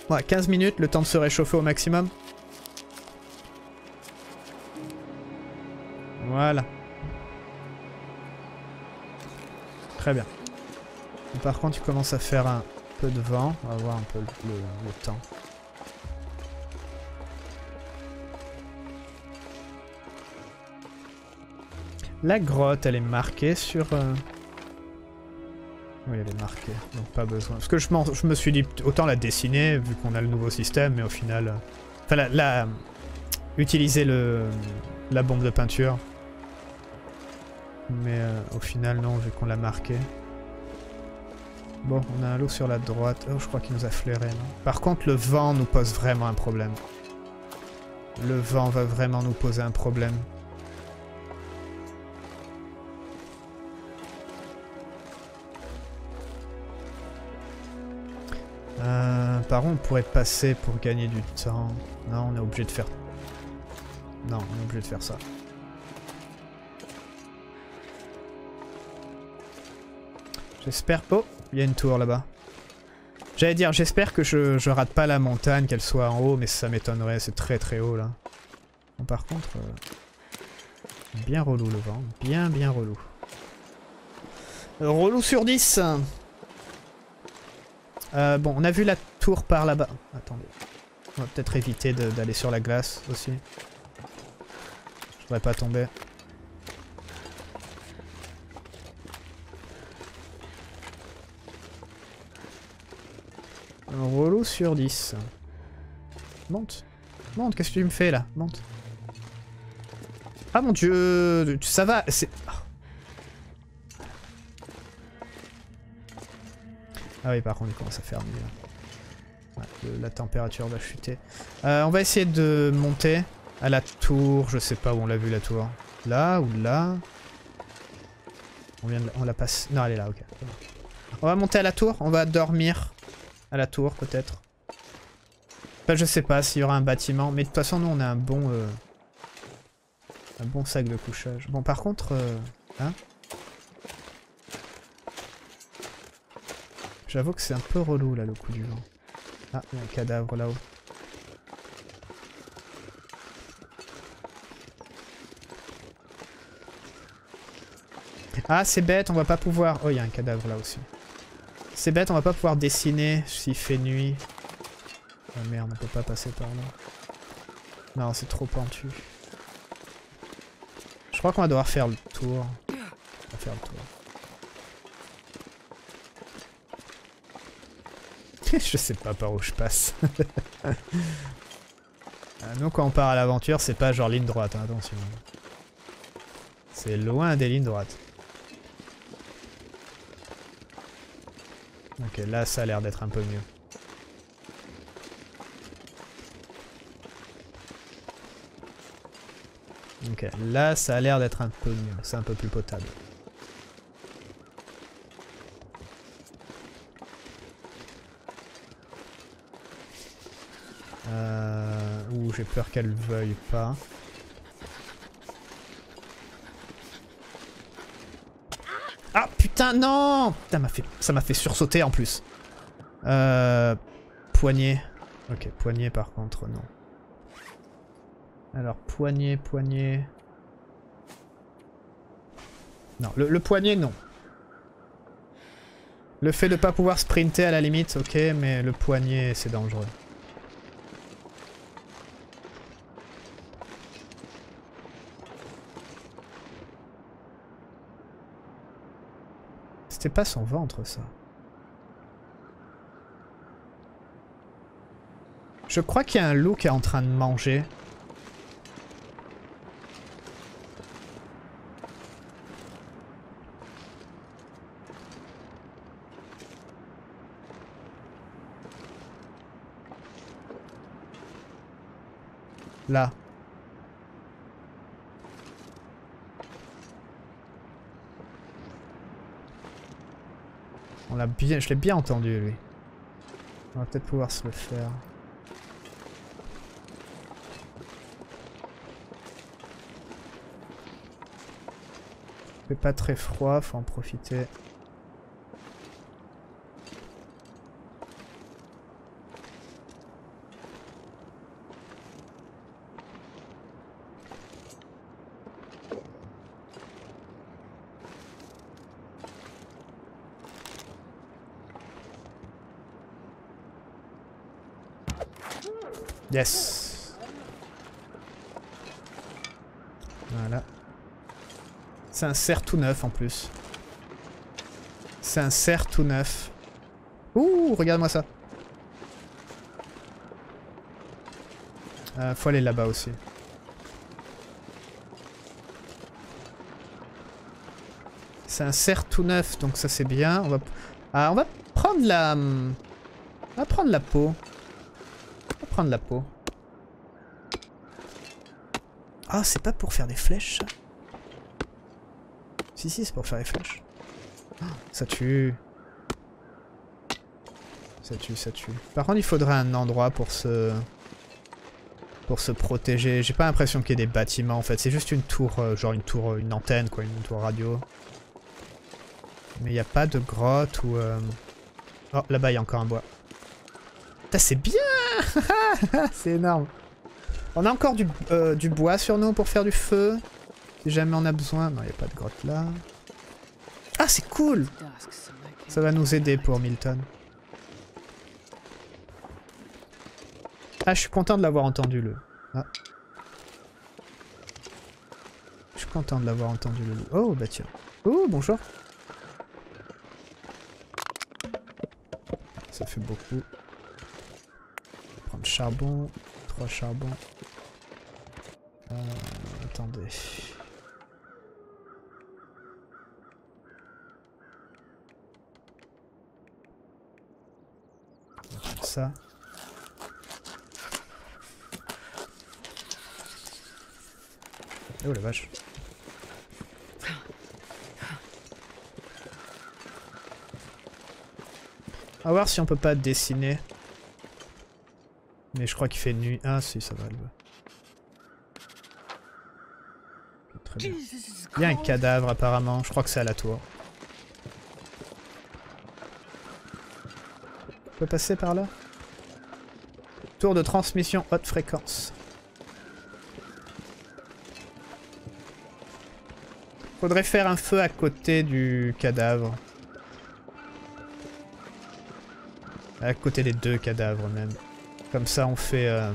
Ouais, 15 minutes, le temps de se réchauffer au maximum. Voilà. Très bien. Par contre, tu commences à faire un peu de vent. On va voir un peu le, temps. La grotte, elle est marquée sur... euh, Oui, elle est marquée, donc pas besoin. Parce que je, me suis dit, autant la dessiner, vu qu'on a le nouveau système, mais au final... euh, Enfin, la, la- Utiliser la bombe de peinture. Mais euh, au final, non, vu qu'on l'a marqué. Bon, on a un loup sur la droite. Oh, je crois qu'il nous a flairé, Par contre, le vent nous pose vraiment un problème. Le vent va vraiment nous poser un problème. Euh, par contre, on pourrait passer pour gagner du temps? Non, on est obligé de faire... Non, on est obligé de faire ça. J'espère... Oh, il y a une tour là-bas. J'allais dire, j'espère que je, je rate pas la montagne, qu'elle soit en haut, mais ça m'étonnerait, c'est très très haut là. Bon, par contre, euh, bien relou le vent, bien bien relou. Relou sur 10 Euh, Bon, on a vu la tour par là-bas. Attendez. On va peut-être éviter d'aller sur la glace aussi. Je voudrais pas tomber. Relou sur 10. Monte. Monte, qu'est-ce que tu me fais là? Monte. Ah mon dieu, ça va, c'est... Ah oui, par contre, il commence à faire le- la température va chuter. Euh, on va essayer de monter à la tour. Je sais pas où on l'a vu la tour. Là ou là? On vient de la- on la passe. Non, elle est là, ok. On va monter à la tour. On va dormir à la tour, peut-être. Enfin, je sais pas s'il y aura un bâtiment. Mais de toute façon, nous, on a un bon... euh, Un bon sac de couchage. Bon, par contre... euh, Hein? J'avoue que c'est un peu relou, là, le coup du vent. Ah, il y a un cadavre là-haut. Ah, c'est bête, on va pas pouvoir... Oh, il y a un cadavre là aussi. C'est bête, on va pas pouvoir dessiner s'il fait nuit. Ah merde, on peut pas passer par là. Non, c'est trop pentu. Je crois qu'on va devoir faire le tour. On va faire le tour. je sais pas par où je passe. Ah, Nous, quand on part à l'aventure, c'est pas genre ligne droite, hein, attention. C'est loin des lignes droites. Ok, là, ça a l'air d'être un peu mieux. Ok, là, ça a l'air d'être un peu mieux. C'est un peu plus potable. Euh... Ouh, j'ai peur qu'elle veuille pas. Ah non Putain, m'a fait... ça m'a fait sursauter en plus. Euh... Poignée. Ok, poignée par contre, non. Alors, poignée, poignée... Non, le, le poignet, non. Le fait de pas pouvoir sprinter à la limite, ok, mais le poignet, c'est dangereux. C'était pas son ventre, ça. Je crois qu'il y a un loup qui est en train de manger. Là. On l'a bien, je l'ai bien entendu lui. On va peut-être pouvoir se le faire. Il fait pas très froid, faut en profiter. Yes. Voilà. C'est un cerf tout neuf en plus. C'est un cerf tout neuf. Ouh, regarde-moi ça. Euh, faut aller là-bas aussi. C'est un cerf tout neuf, donc ça c'est bien. Ah, on va prendre la... On va prendre la peau. Prendre la peau. Ah, c'est pas pour faire des flèches, ça? Si, si, c'est pour faire des flèches. Ah, ça tue. Ça tue, ça tue. Par contre, il faudrait un endroit pour se... Pour se protéger. J'ai pas l'impression qu'il y ait des bâtiments, en fait. C'est juste une tour, euh, genre une tour, une antenne, quoi, une tour radio. Mais il n'y a pas de grotte ou... Euh... Oh, là-bas, il y a encore un bois. Putain, c'est bien C'est énorme. On a encore du, euh, du, bois sur nous pour faire du feu. Si jamais on a besoin. Non, il n'y a pas de grotte là. Ah, c'est cool Ça va nous aider pour Milton. Ah, je suis content de l'avoir entendu, le... Ah. Je suis content de l'avoir entendu, le. Oh, bah tiens. Oh, bonjour. Ça fait beaucoup. Prendre charbon. Trois charbons. Euh, attendez. Ça. Oh la vache. Va voir si on peut pas dessiner. Mais je crois qu'il fait nuit. Ah si, ça va. Le... Très bien. Il y a un cadavre apparemment. Je crois que c'est à la tour. On peut passer par là? Tour de transmission haute fréquence. Faudrait faire un feu à côté du cadavre. À côté des deux cadavres même. Comme ça on fait... Euh,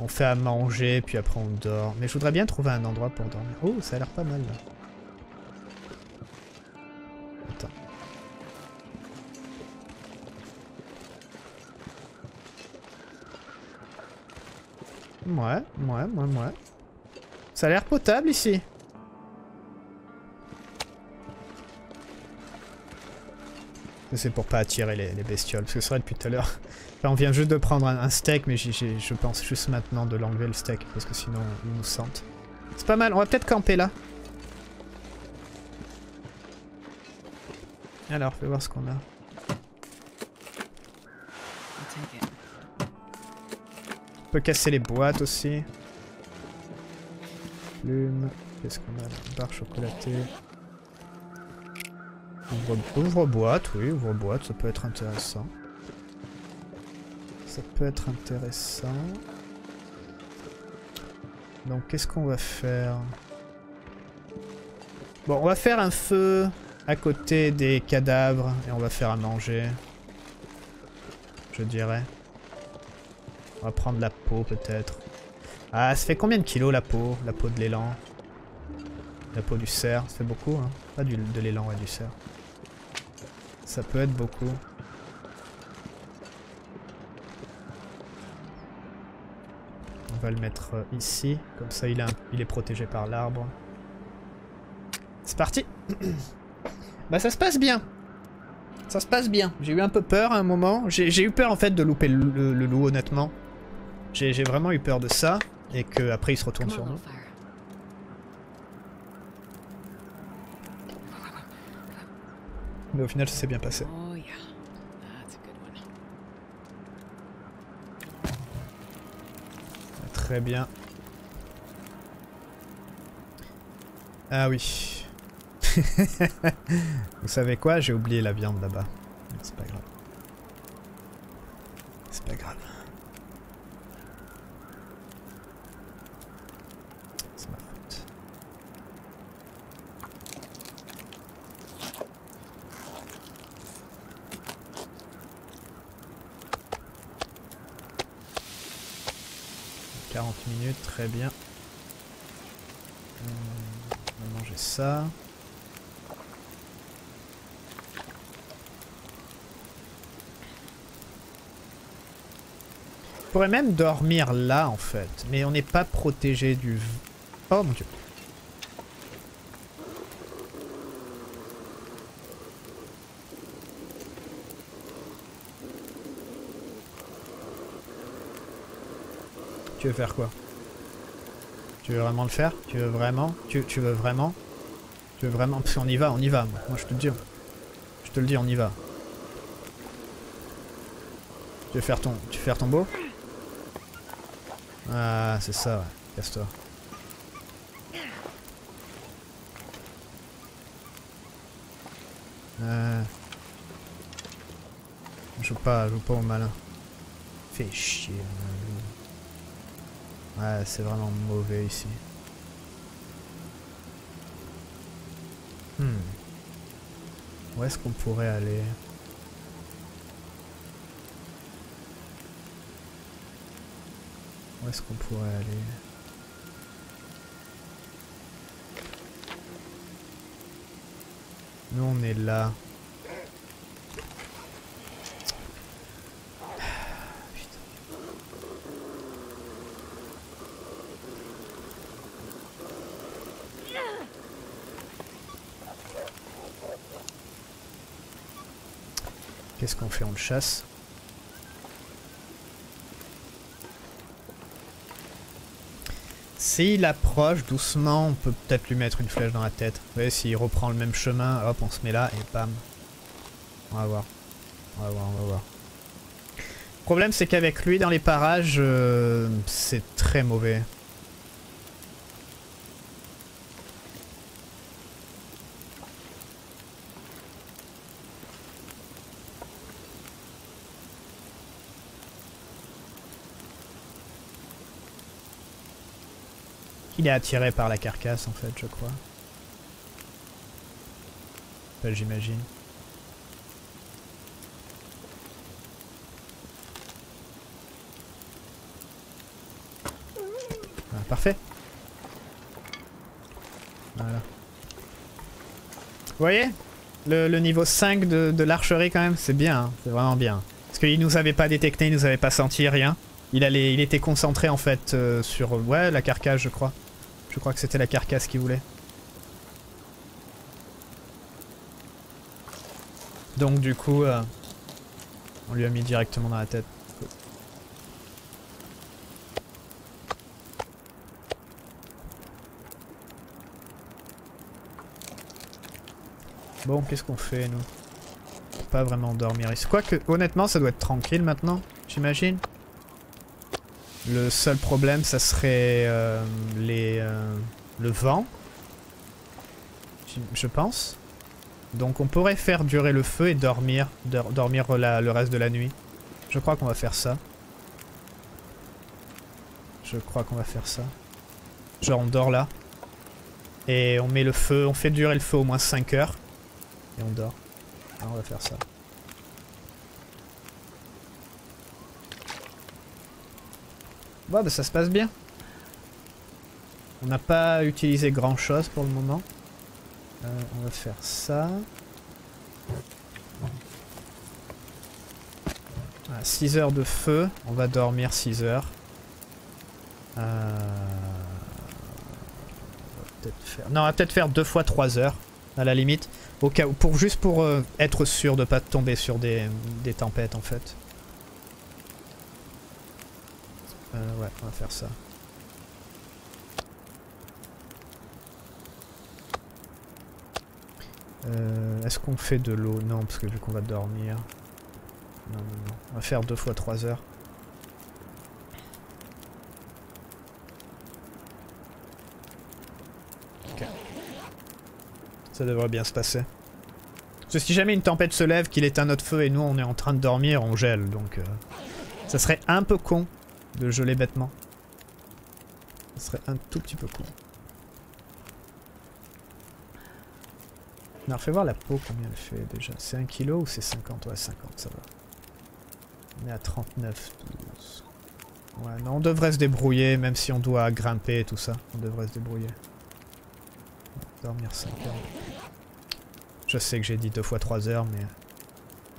on fait à manger, puis après on dort. Mais je voudrais bien trouver un endroit pour dormir. Oh, ça a l'air pas mal là. Attends. Ouais, ouais, ouais, ouais. Ça a l'air potable ici. C'est pour pas attirer les, bestioles, parce que c'est vrai depuis tout à l'heure. on vient juste de prendre un, steak, mais je pense juste maintenant de l'enlever le steak, parce que sinon ils nous sentent. C'est pas mal, on va peut-être camper là. Alors, fais voir ce qu'on a. On peut casser les boîtes aussi. Plume. Qu'est-ce qu'on a? Barre chocolatée. Ouvre-boîte, oui, ouvre-boîte, ça peut être intéressant. Ça peut être intéressant. Donc qu'est-ce qu'on va faire? Bon, on va faire un feu à côté des cadavres et on va faire à manger. Je dirais. On va prendre la peau peut-être. Ah, ça fait combien de kilos la peau? La peau de l'élan? La peau du cerf, ça fait beaucoup, hein Pas du, de l'élan, ouais, du cerf. Ça peut être beaucoup. On va le mettre euh, ici, comme ça il, il est protégé par l'arbre. C'est parti Bah ça se passe bien Ça se passe bien. J'ai eu un peu peur à un moment. J'ai eu peur en fait de louper le, le loup honnêtement. J'ai vraiment eu peur de ça, et qu'après il se retourne sur nous. Mais au final, ça s'est bien passé. Oh, Très bien. Ah oui. Vous savez quoi? J'ai oublié la viande là-bas. C'est pas grave. C'est pas grave. C'est ma faute. « 40 très bien. On va manger ça. On pourrait même dormir là en fait, mais on n'est pas protégé du... Oh mon dieu. Tu veux faire quoi? Tu veux vraiment le faire? Tu veux vraiment? Tu, tu veux vraiment? Tu veux vraiment? Parce qu'on y va, on y va. Moi je te le dis. Je te le dis, on y va. Tu veux faire ton, tu veux faire ton beau? Ah, c'est ça, ouais. Casse-toi. Euh... Joue pas, joue pas au malin. Fais chier. Ouais, c'est vraiment mauvais ici. Hmm. Où est-ce qu'on pourrait aller? Où est-ce qu'on pourrait aller? Nous on est là. Qu'on fait On le chasse S'il approche doucement, on peut peut-être lui mettre une flèche dans la tête. Vous voyez, s'il reprend le même chemin, hop, on se met là et bam. On va voir. On va voir, on va voir. Le problème, c'est qu'avec lui dans les parages, euh, c'est très mauvais. Il est attiré par la carcasse en fait, je crois. J'imagine. Ah, parfait. Voilà. Vous voyez le, niveau 5 de, l'archerie quand même, c'est bien, hein. c'est vraiment bien. Parce qu'il nous avait pas détecté, il nous avait pas senti, rien. Il, allait, il était concentré en fait euh, sur ouais, la carcasse je crois. Je crois que c'était la carcasse qu'il voulait. Donc du coup, euh, on lui a mis directement dans la tête. Bon, qu'est-ce qu'on fait, nous? Pas vraiment dormir. Quoique, honnêtement, ça doit être tranquille maintenant, j'imagine. Le seul problème, ça serait euh, les, euh, le vent. Je pense. Donc on pourrait faire durer le feu et dormir, le reste de la nuit. Je crois qu'on va faire ça. Je crois qu'on va faire ça. Genre on dort là. Et on met le feu, on fait durer le feu au moins 5 heures. Et on dort. Ah, on va faire ça. Bon, bah ça se passe bien. On n'a pas utilisé grand chose pour le moment. Euh, on va faire ça. 6 heures de feu. On va dormir 6 heures. Euh... On va faire... Non, on va peut-être faire deux fois 3 heures, à la limite. Au cas où, pour, juste pour euh, être sûr de pas tomber sur des tempêtes en fait. Euh, ouais, on va faire ça. Euh, Est-ce qu'on fait de l'eau? Non, parce que vu qu'on va dormir. Non, non, non. On va faire deux fois 3 heures. Ok. Ça devrait bien se passer. Parce que si jamais une tempête se lève, qu'il éteint notre feu et nous on est en train de dormir, on gèle. Donc euh, ça serait un peu con de geler bêtement. Ça serait un tout petit peu con. Alors fais voir la peau combien elle fait déjà. C'est 1 kg ou c'est 50 Ouais 50 ça va. On est à 39, 12. Ouais non on devrait se débrouiller même si on doit grimper et tout ça. On devrait se débrouiller. Dormir 5 heures. Je sais que j'ai dit deux fois 3 heures, mais...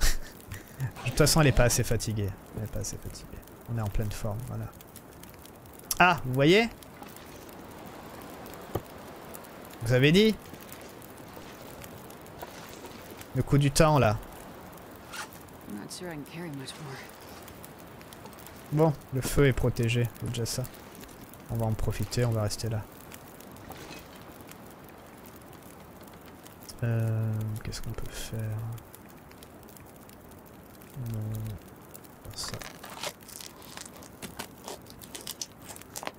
de toute façon, elle est pas assez fatiguée. Elle est pas assez fatiguée. On est en pleine forme, voilà. Ah, vous voyez? Vous avez dit? Le coup du temps, là. Bon, le feu est protégé, c'est déjà ça. On va en profiter, on va rester là. Euh, Qu'est-ce qu'on peut faire? Non. Ça.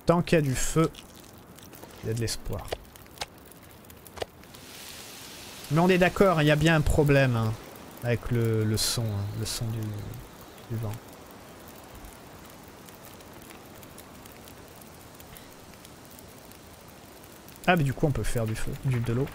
Tant qu'il y a du feu, il y a de l'espoir. Mais on est d'accord, il y a bien un problème hein, avec le, son, hein, le son du, du vent. Ah mais du coup on peut faire du feu, de l'eau.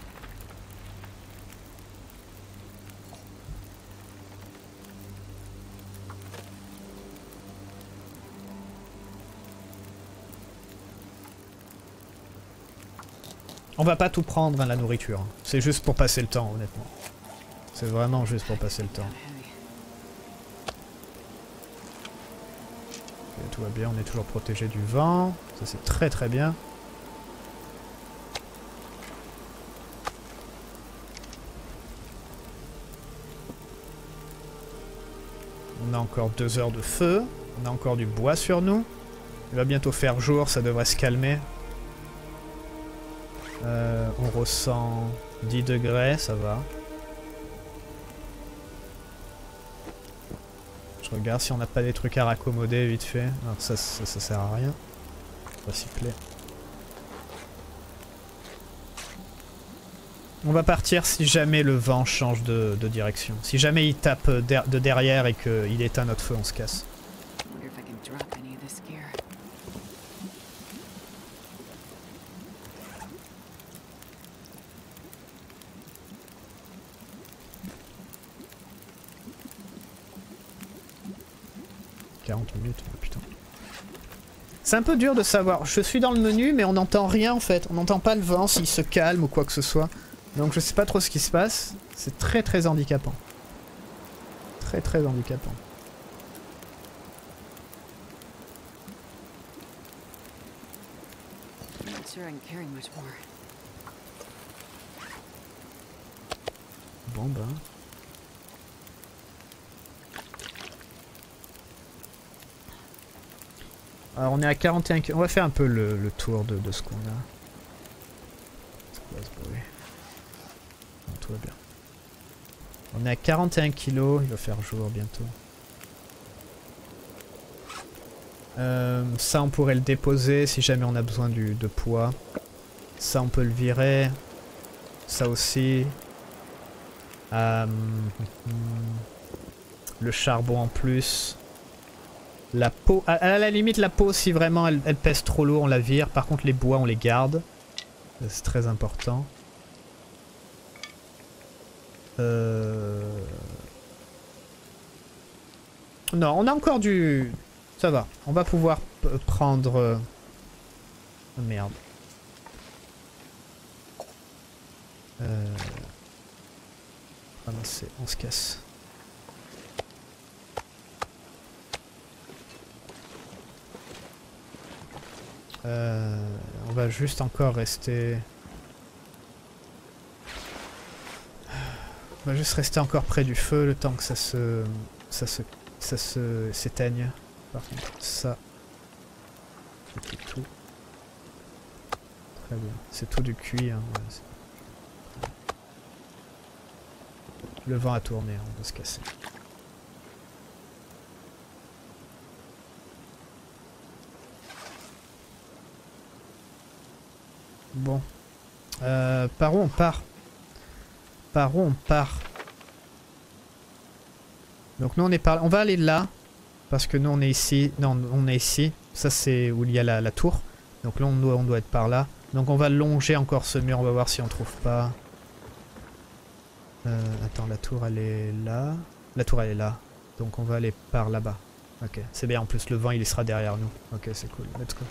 On va pas tout prendre, hein, la nourriture. C'est juste pour passer le temps, honnêtement. C'est vraiment juste pour passer le temps. tout va bien, on est toujours protégé du vent. Ça c'est très très bien. On a encore deux heures de feu. On a encore du bois sur nous. Il va bientôt faire jour, ça devrait se calmer. Euh, on ressent 10 degrés, ça va. Je regarde si on n'a pas des trucs à raccommoder vite fait. Ça, ça, sert à rien. Recycler. On va partir si jamais le vent change de, de direction. Si jamais il tape de derrière et qu'il éteint notre feu, on se casse. 40 minutes, oh, putain. C'est un peu dur de savoir. Je suis dans le menu, mais on n'entend rien en fait. On n'entend pas le vent s'il se calme ou quoi que ce soit. Donc je sais pas trop ce qui se passe. C'est très très handicapant. Très très handicapant. Bon ben... Alors on est à 41 On va faire un peu le, tour de, ce qu'on a. tout va bien. On est à 41 kilos, il va faire jour bientôt. Euh, ça on pourrait le déposer si jamais on a besoin de poids. Ça on peut le virer. Ça aussi. Euh, le charbon en plus. La peau, à, la limite la peau si vraiment elle, pèse trop lourd on la vire. Par contre les bois on les garde. C'est très important. Euh... Non, on a encore du... Ça va. On va pouvoir prendre... Euh, merde. Euh... Ah on se casse. Euh, on va juste encore rester... On va juste rester encore près du feu le temps que ça se... ça se... ça se... s'éteigne. Par contre, ça... C'est tout. Très bien. C'est tout du cuir. Hein. le vent a tourné, on va se casser. Bon. Euh, par où on part? Par où on part? Donc nous on est par... On va aller là. Parce que nous on est ici. Non, on est ici. Ça c'est où il y a la, tour. Donc là on doit, on doit être par là. Donc on va longer encore ce mur. On va voir si on trouve pas... Euh, attends, la tour elle est là. La tour elle est là. Donc on va aller par là-bas. Ok, c'est bien. En plus le vent il sera derrière nous. Ok, c'est cool. Let's go.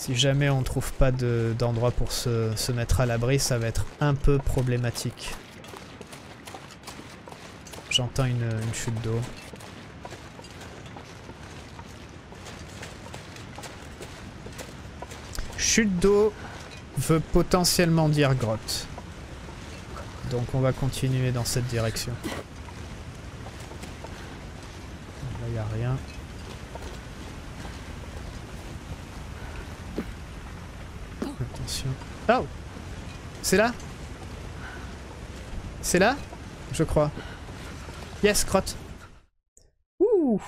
Si jamais on trouve pas d'endroit pour se, mettre à l'abri, ça va être un peu problématique. J'entends une, chute d'eau. Chute d'eau veut potentiellement dire grotte. Donc on va continuer dans cette direction. Là, il a rien. Attention. Oh C'est là? C'est là? Je crois. Yes, grotte. Ouh,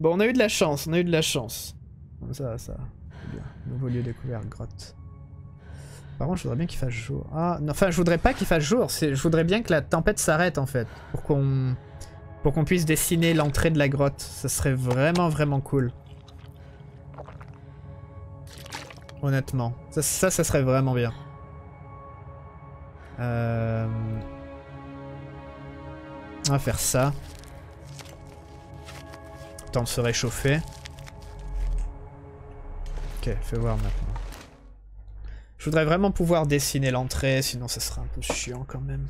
Bon, on a eu de la chance, on a eu de la chance. Ça, ça. Bien. Nouveau lieu découvert, grotte. Par contre, je voudrais bien qu'il fasse jour. Ah, non, enfin, je voudrais pas qu'il fasse jour. Je voudrais bien que la tempête s'arrête, en fait. Pour qu'on pour qu'on puisse dessiner l'entrée de la grotte. Ça serait vraiment, vraiment cool. Honnêtement. Ça, ça, serait vraiment bien. Euh... On va faire ça. Temps de se réchauffer. Ok, fais voir maintenant. Je voudrais vraiment pouvoir dessiner l'entrée, sinon ça serait un peu chiant quand même.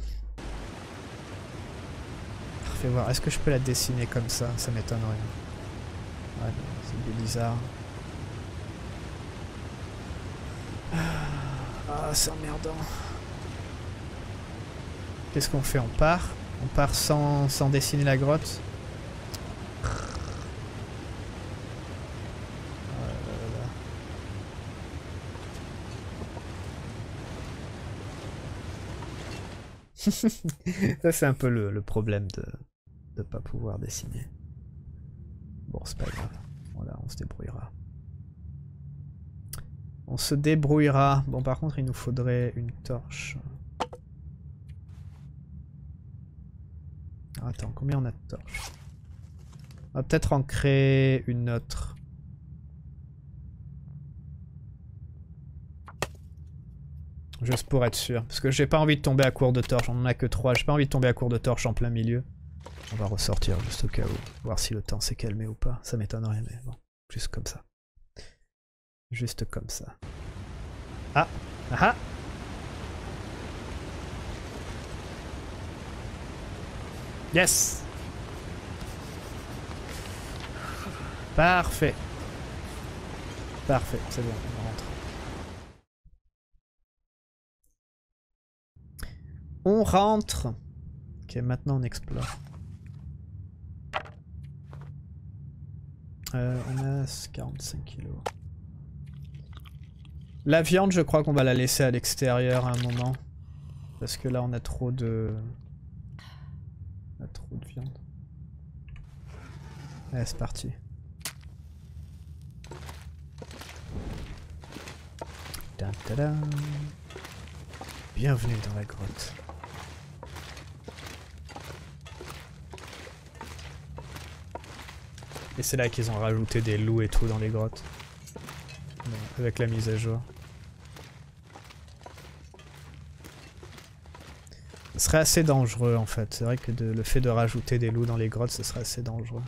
Fais voir, est-ce que je peux la dessiner comme ça? Ça m'étonnerait. Ouais, c'est bizarre. Ah, c'est emmerdant. Qu'est-ce qu'on fait? On part? On part sans, sans dessiner la grotte? Ça, c'est un peu le, problème de ne pas pouvoir dessiner. Bon, c'est pas grave. Voilà, on se débrouillera. On se débrouillera. Bon, par contre, il nous faudrait une torche. attends, combien on a de torches? On va peut-être en créer une autre. Juste pour être sûr. Parce que j'ai pas envie de tomber à court de torche. On en a que 3. J'ai pas envie de tomber à court de torche en plein milieu. On va ressortir juste au cas où. Voir si le temps s'est calmé ou pas. Ça m'étonnerait, mais bon. Juste comme ça. Juste comme ça. Ah Ah, ah. Yes Parfait. Parfait, c'est bon, on rentre. On rentre. Ok, maintenant on explore. Euh, on a 45 kilos. La viande, je crois qu'on va la laisser à l'extérieur à un moment. Parce que là, on a trop de... On a trop de viande. Allez, c'est parti. Bienvenue dans la grotte. Et c'est là qu'ils ont rajouté des loups et tout dans les grottes. avec la mise à jour. Serait assez dangereux en fait. C'est vrai que le fait de rajouter des loups dans les grottes, ce serait assez dangereux.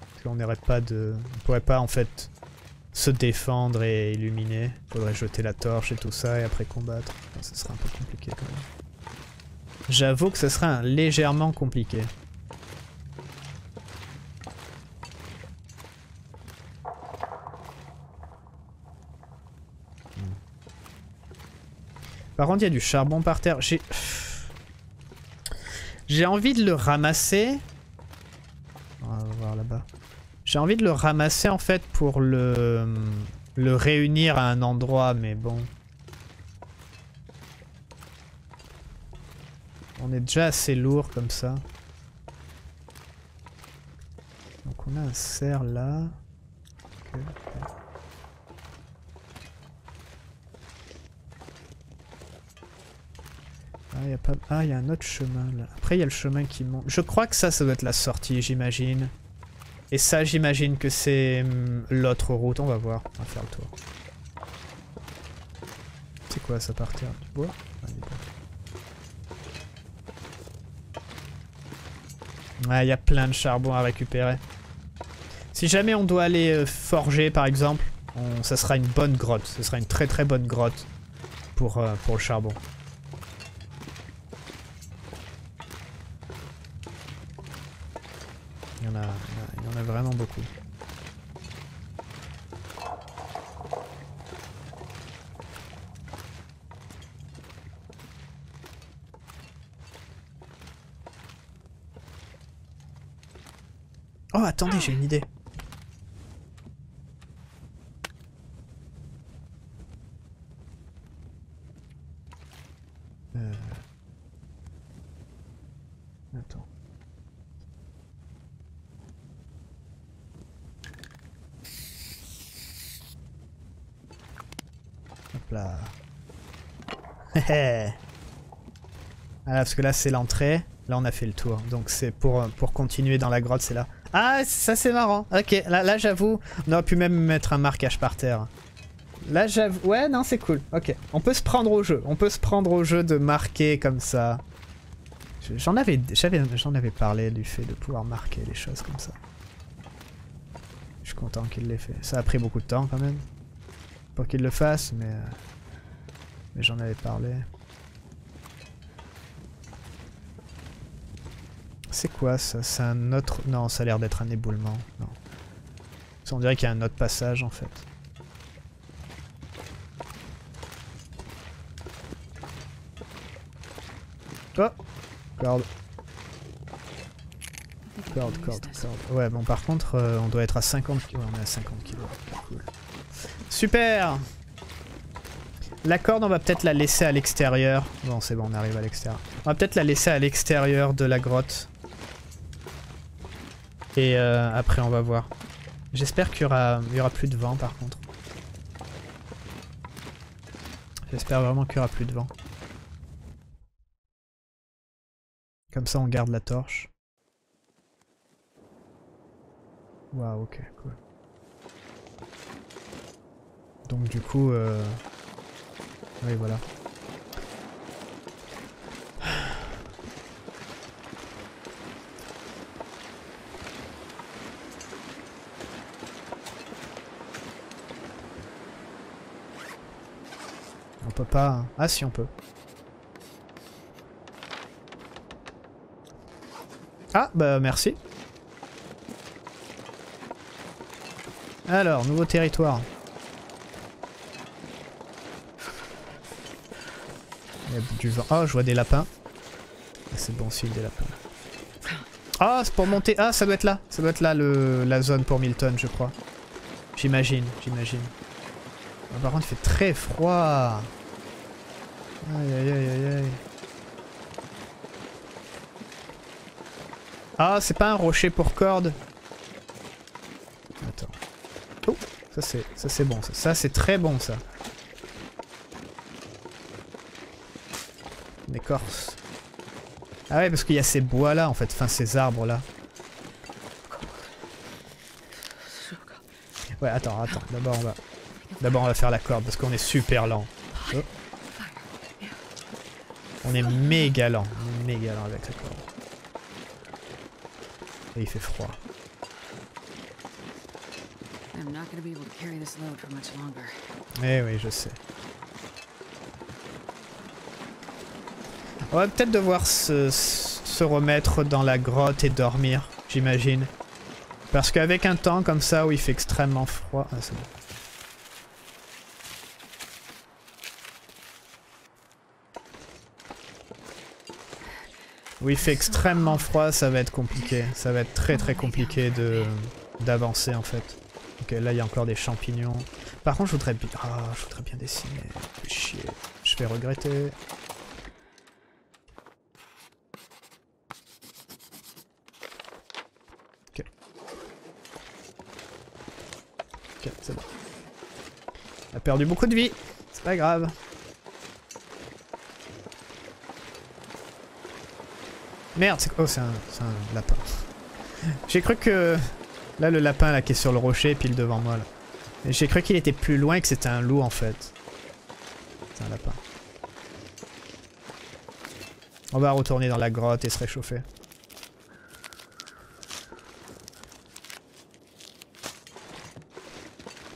Parce qu'on n'aurait pas de... On pourrait pas en fait se défendre et illuminer. Faudrait jeter la torche et tout ça et après combattre. ce serait un peu compliqué quand même. J'avoue que ce serait légèrement compliqué. Par contre, il y a du charbon par terre. J'ai... J'ai envie de le ramasser. On va voir là-bas. J'ai envie de le ramasser en fait pour le... le réunir à un endroit, mais bon. On est déjà assez lourd comme ça. Donc on a un cerf là. Ah, il y a pas... Ah, y a un autre chemin là. Après, il y a le chemin qui monte. Je crois que ça, ça doit être la sortie, j'imagine. Et ça, j'imagine que c'est hum, l'autre route. On va voir. On va faire le tour. C'est quoi ça par terre Du bois? Ah, il y a plein de charbon à récupérer. Si jamais on doit aller euh, forger, par exemple, ça sera une bonne grotte. Ce sera une très très bonne grotte pour, euh, pour le charbon. Il y en a, il y en a- vraiment beaucoup. Oh, attendez, j'ai une idée. Euh... Attends. Hop là. Hé Parce que là c'est l'entrée. Là on a fait le tour. Donc c'est pour, pour continuer dans la grotte, c'est là. Ah, ça c'est marrant. Ok, là, là j'avoue, on aurait pu même mettre un marquage par terre. Là j'avoue... Ouais, non, c'est cool. Ok, on peut se prendre au jeu. On peut se prendre au jeu de marquer comme ça. J'en avais parlé du fait de pouvoir marquer les choses comme ça. Je suis content qu'il l'ait fait. Ça a pris beaucoup de temps quand même pour qu'il le fasse, mais, euh, mais j'en avais parlé. C'est quoi ça? C'est un autre... Non, ça a l'air d'être un éboulement. Non. On dirait qu'il y a un autre passage en fait. Oh Corde. Corde, corde, corde. Ouais, bon par contre, euh, on doit être à 50 kg. Ouais, on est à 50 kg. Cool. Super La corde, on va peut-être la laisser à l'extérieur. Bon, c'est bon, on arrive à l'extérieur. On va peut-être la laisser à l'extérieur de la grotte. Et euh, après, on va voir. J'espère qu'il y aura, plus de vent, par contre. J'espère vraiment qu'il y aura plus de vent. Comme ça, on garde la torche. Waouh, ok, cool. Donc du coup, euh... oui voilà. On peut pas... hein. Ah si on peut. Ah bah merci. Alors, nouveau territoire. Du vent. Oh, je vois des lapins. Ah, c'est bon signe des lapins. Ah, c'est pour monter. Ah, ça doit être là. Ça doit être là le... la zone pour Milton, je crois. J'imagine, j'imagine. Ah, par contre, il fait très froid. Aïe, aïe, aïe, aïe, aïe. Ah, c'est pas un rocher pour corde. Attends. Oh, ça c'est ça c'est bon ça. C'est très bon ça. Une écorce. Ah ouais parce qu'il y a ces bois là en fait, enfin ces arbres là. Ouais attends, attends, d'abord. D'abord on va faire la corde parce qu'on est super lent. On est méga lent, on est méga lent avec la corde. Et il fait froid. Eh oui, je sais. On va peut-être devoir se, se remettre dans la grotte et dormir, j'imagine. Parce qu'avec un temps comme ça où il fait extrêmement froid... Ah, c'est bon. Où il fait extrêmement froid, ça va être compliqué. Ça va être très très compliqué de d'avancer en fait. Ok, là il y a encore des champignons. Par contre, je voudrais bien... Ah, je voudrais bien dessiner. Chier. Je vais regretter. Ok. Ok, c'est bon. On a perdu beaucoup de vie. C'est pas grave. Merde, c'est quoi Oh, c'est un, lapin. J'ai cru que... Là, le lapin là, qui est sur le rocher, pile devant moi. là. J'ai cru qu'il était plus loin et que c'était un loup en fait. C'est un lapin. On va retourner dans la grotte et se réchauffer.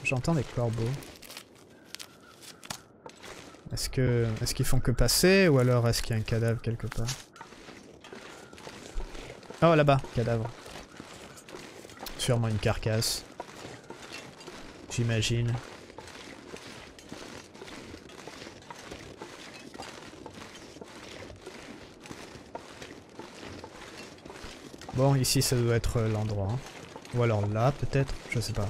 J'entends des corbeaux. Est-ce que est-ce qu'ils font que passer ou alors est-ce qu'il y a un cadavre quelque part? Oh là-bas, cadavre. Sûrement une carcasse. J'imagine. Bon, ici ça doit être euh, l'endroit. hein. Ou alors là, peut-être, je sais pas.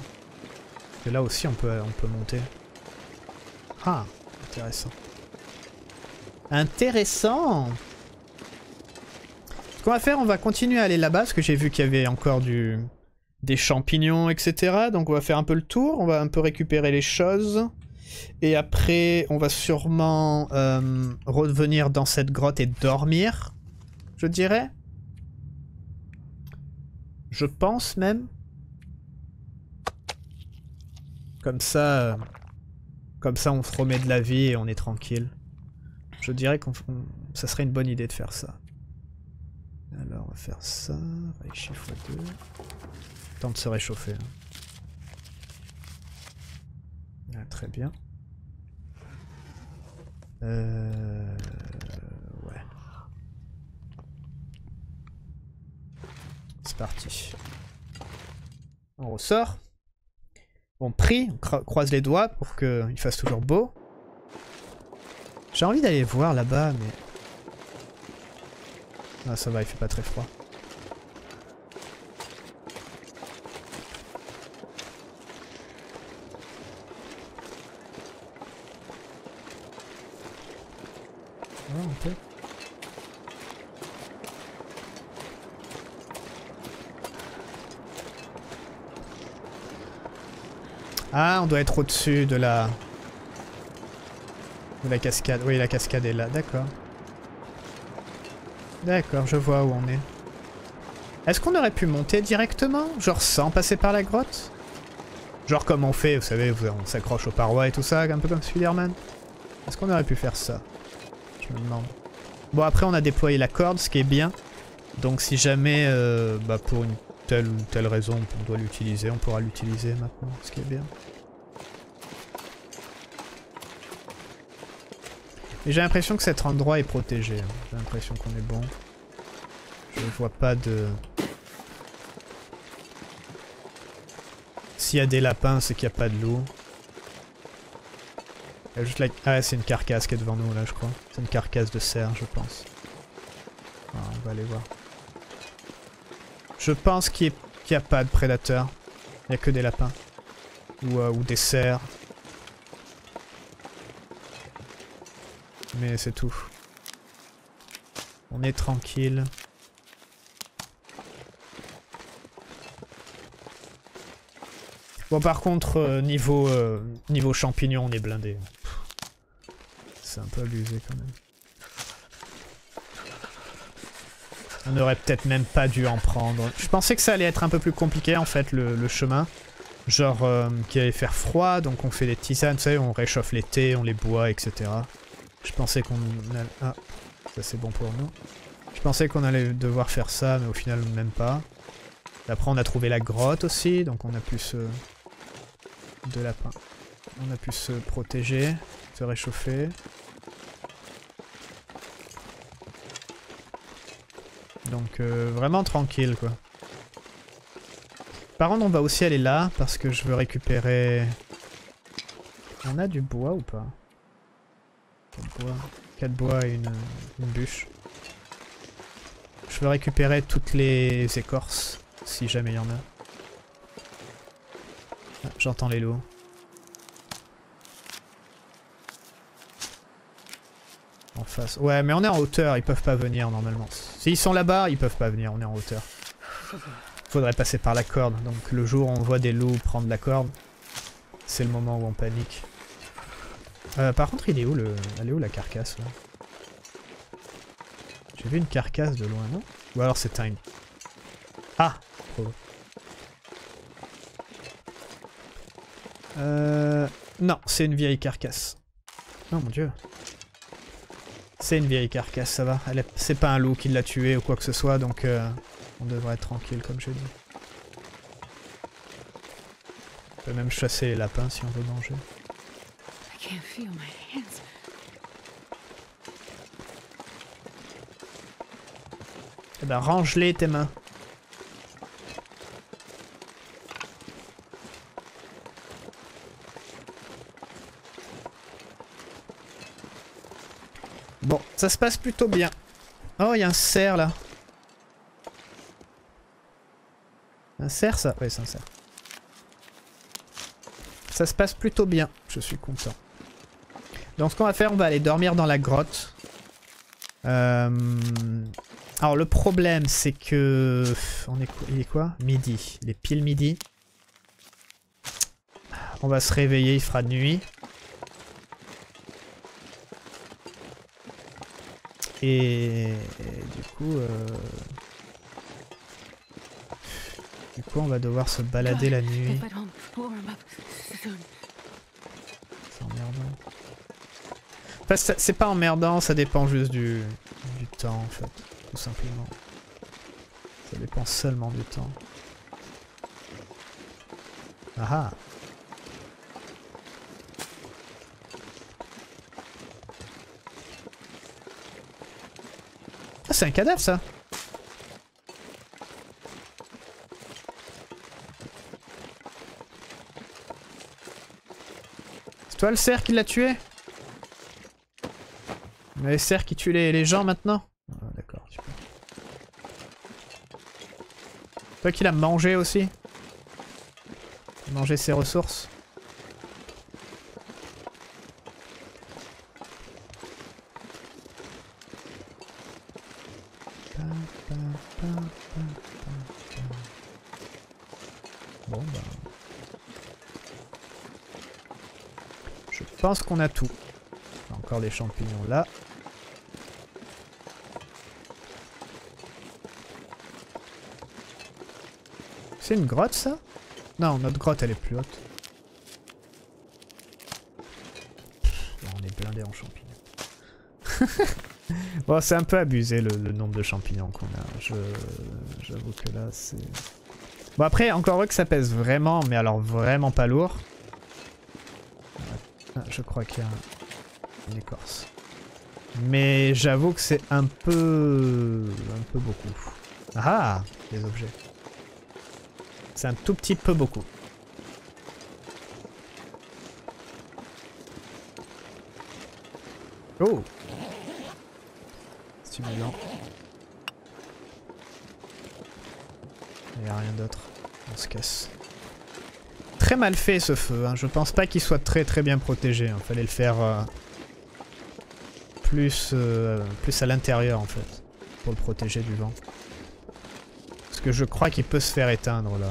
Et là aussi on peut, on peut monter. Ah, intéressant. Intéressant qu'on va faire, on va continuer à aller là-bas, parce que j'ai vu qu'il y avait encore du... des champignons, etc. Donc on va faire un peu le tour, on va un peu récupérer les choses. Et après, on va sûrement euh, revenir dans cette grotte et dormir, je dirais. Je pense même. Comme ça, euh, comme ça, on se remet de la vie et on est tranquille. Je dirais qu'on, on- ça serait une bonne idée de faire ça. On va faire ça. Réussir x2. Temps de se réchauffer. hein. Ah, très bien. Euh... Ouais. C'est parti. On ressort. On prie, on cro- croise les doigts pour qu'il fasse toujours beau. J'ai envie d'aller voir là-bas, mais... Ah ça va, il fait pas très froid. Ah, peut. Ah, on doit être au-dessus de la... De la cascade. Oui, la cascade est là, d'accord. D'accord, je vois où on est. Est-ce qu'on aurait pu monter directement Genre sans passer par la grotte? Genre comme on fait, vous savez, on s'accroche aux parois et tout ça, un peu comme Spider-Man Est-ce qu'on aurait pu faire ça? Je me demande. Bon, après on a déployé la corde, ce qui est bien. Donc si jamais, euh, bah, pour une telle ou telle raison, on doit l'utiliser, on pourra l'utiliser maintenant, ce qui est bien. Et j'ai l'impression que cet endroit est protégé. hein. J'ai l'impression qu'on est bon. Je vois pas de... S'il y a des lapins, c'est qu'il n'y a pas de loup. Il y a juste la- Ah, c'est une carcasse qui est devant nous là, je crois. C'est une carcasse de cerf, je pense. Ah, on va aller voir. Je pense qu'il n'y a pas de prédateurs. Il n'y a que des lapins. Ou, euh, ou des cerfs. Mais c'est tout. On est tranquille. Bon par contre euh, niveau euh, niveau champignon on est blindé. C'est un peu abusé quand même. On n'aurait peut-être même pas dû en prendre. Je pensais que ça allait être un peu plus compliqué en fait le, chemin. Genre euh, qu'il allait faire froid donc on fait des tisanes, on réchauffe les thés, on les boit, etc. Je pensais qu'on... allait- Ah, ça c'est bon pour nous. Je pensais qu'on allait devoir faire ça, mais au final même pas. Après on a trouvé la grotte aussi, donc on a pu se... De lapin. On a pu se protéger, se réchauffer. Donc euh, vraiment tranquille quoi. Par contre on va aussi aller là, parce que je veux récupérer... On a du bois ou pas? 4 bois. 4 bois et une, une bûche. Je veux récupérer toutes les écorces, si jamais il y en a. Ah, J'entends les loups. En face. Ouais, mais on est en hauteur, ils peuvent pas venir normalement. S'ils sont là-bas, ils peuvent pas venir, on est en hauteur. Faudrait passer par la corde. Donc le jour où on voit des loups prendre la corde, c'est le moment où on panique. Euh, par contre, il est où le... Elle est où la carcasse J'ai vu une carcasse de loin, non? Ou alors c'est un... Ah. Euh... Non, c'est une vieille carcasse. Oh mon dieu. C'est une vieille carcasse, ça va. C'est pas un loup qui l'a tué ou quoi que ce soit, donc euh, on devrait être tranquille, comme je dis. On peut même chasser les lapins si on veut manger. Eh ben, range-les tes mains. Bon, ça se passe plutôt bien. Oh, il y a un cerf là. Un cerf ça? Oui, c'est un cerf. Ça se passe plutôt bien. Je suis content. Donc ce qu'on va faire, on va aller dormir dans la grotte. Euh... Alors le problème c'est que... On est Il est quoi? Midi. Il est pile midi. On va se réveiller, il fera nuit. Et, et du coup... euh, Du coup on va devoir se balader la nuit. Enfin, c'est pas emmerdant, ça dépend juste du, du temps en fait, tout simplement. Ça dépend seulement du temps. Ah ah Ah, c'est un cadavre ça C'est toi le cerf qui l'a tué? Les cerfs qui tuent les, les gens maintenant Ah, D'accord, super. Toi qui l'as mangé aussi Manger ses ressources. Bon bah... Je pense qu'on a tout. Encore des champignons là. C'est une grotte ça? Non, notre grotte elle est plus haute. On est blindé en champignons. bon, c'est un peu abusé le, nombre de champignons qu'on a. J'avoue que là c'est... Bon après, encore heureux que ça pèse vraiment, mais alors vraiment pas lourd. Ah, je crois qu'il y a un- une écorce. Mais j'avoue que c'est un peu... un peu beaucoup. Ah Les objets. C'est un tout petit peu beaucoup. Oh Stimulant. Il n'y a rien d'autre. On se casse. Très mal fait ce feu. hein. Je pense pas qu'il soit très très bien protégé. Il fallait le faire euh, euh, plus à l'intérieur en fait. Pour le protéger du vent. Que je crois qu'il peut se faire éteindre là.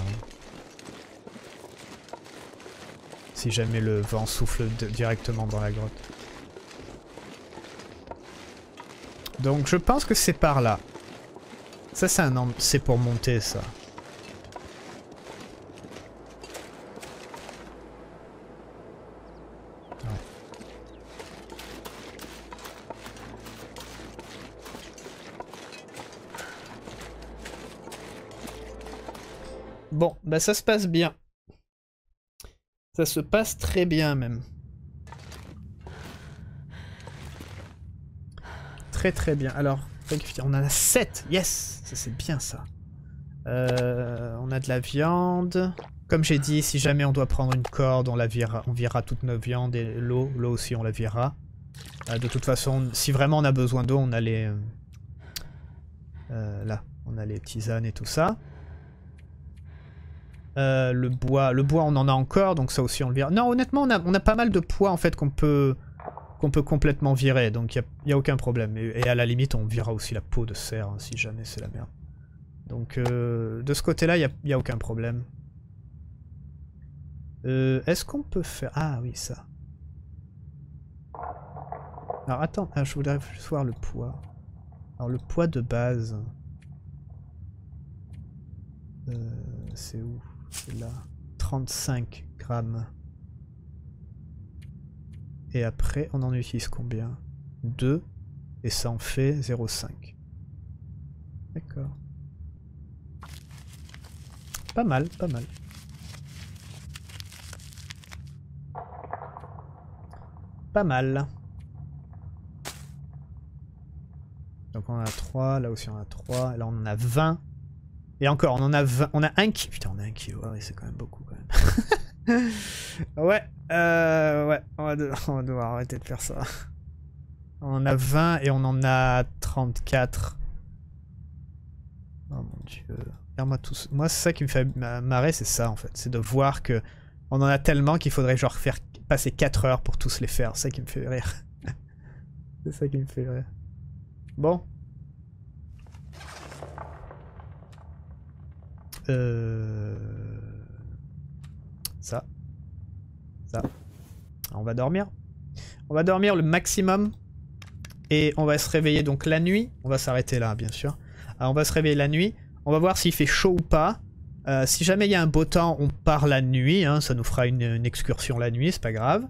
Si jamais le vent souffle directement dans la grotte. Donc je pense que c'est par là. Ça c'est un c'est pour monter ça. Bon, bah ça se passe bien. Ça se passe très bien même. Très très bien. Alors, on en a 7. Yes Ça c'est bien ça. Euh, on a de la viande. Comme j'ai dit, si jamais on doit prendre une corde, on la virera, on virera toute nos viandes et l'eau. L'eau aussi, on la virera. Euh, de toute façon, si vraiment on a besoin d'eau, on a les... euh, là, on a les tisanes et tout ça. Euh, le bois, le bois on en a encore, donc ça aussi on le vire. Non, honnêtement, on a, a pas mal de poids en fait qu'on peut, qu'on peut complètement virer, donc il n'y a, aucun problème. Et, à la limite, on virera aussi la peau de cerf hein, si jamais c'est la merde. Donc euh, de ce côté-là, il n'y a, a aucun problème. Euh, Est-ce qu'on peut faire... Ah oui, ça. Alors attends, ah, je voudrais juste voir le poids. Alors le poids de base... C'est où? C'est là. 35 grammes. Et après, on en utilise combien? 2. Et ça en fait 0,5. D'accord. Pas mal, pas mal. Pas mal. Donc on en a 3, là aussi on a 3, là on en a 20. Et encore, on en a 20, on a 1 kilo. Putain, on a 1 kilo, ouais, c'est quand même beaucoup quand même. ouais, euh, ouais, on va, devoir, arrêter de faire ça. On en a 20 et on en a 34. Oh mon dieu. Regarde-moi tout ça. Moi, c'est ça qui me fait marrer, c'est ça en fait. C'est de voir que on en a tellement qu'il faudrait genre faire passer 4 heures pour tous les faire. C'est ça qui me fait rire. c'est ça qui me fait rire. Bon. Euh... Ça. Ça. On va dormir. On va dormir le maximum. Et on va se réveiller donc la nuit. On va s'arrêter là, bien sûr. On va se réveiller la nuit. On va voir s'il fait chaud ou pas. Euh, si jamais il y a un beau temps, on part la nuit. Hein. ça nous fera une, excursion la nuit, c'est pas grave.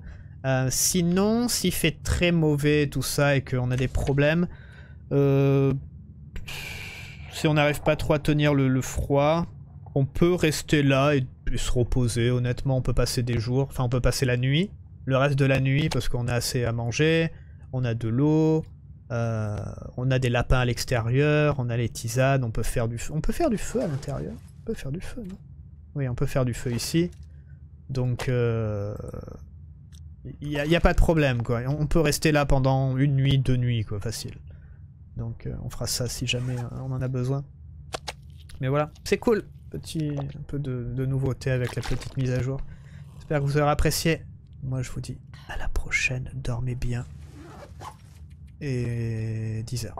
Euh, sinon, s'il fait très mauvais tout ça et qu'on a des problèmes, si on n'arrive pas trop à tenir le, froid, on peut rester là et, se reposer. Honnêtement, on peut passer des jours, enfin on peut passer la nuit, le reste de la nuit parce qu'on a assez à manger, on a de l'eau, euh, on a des lapins à l'extérieur, on a les tisanes, on peut faire du feu. On peut faire du feu à l'intérieur. On peut faire du feu, non? Oui, on peut faire du feu ici. Donc, il euh, n'y a, pas de problème, quoi. On peut rester là pendant une nuit, deux nuits, quoi, facile. Donc euh, on fera ça si jamais euh, on en a besoin. Mais voilà, c'est cool. Petit un peu de, nouveauté avec la petite mise à jour. J'espère que vous aurez apprécié. Moi je vous dis à la prochaine, dormez bien. Et 10 heures.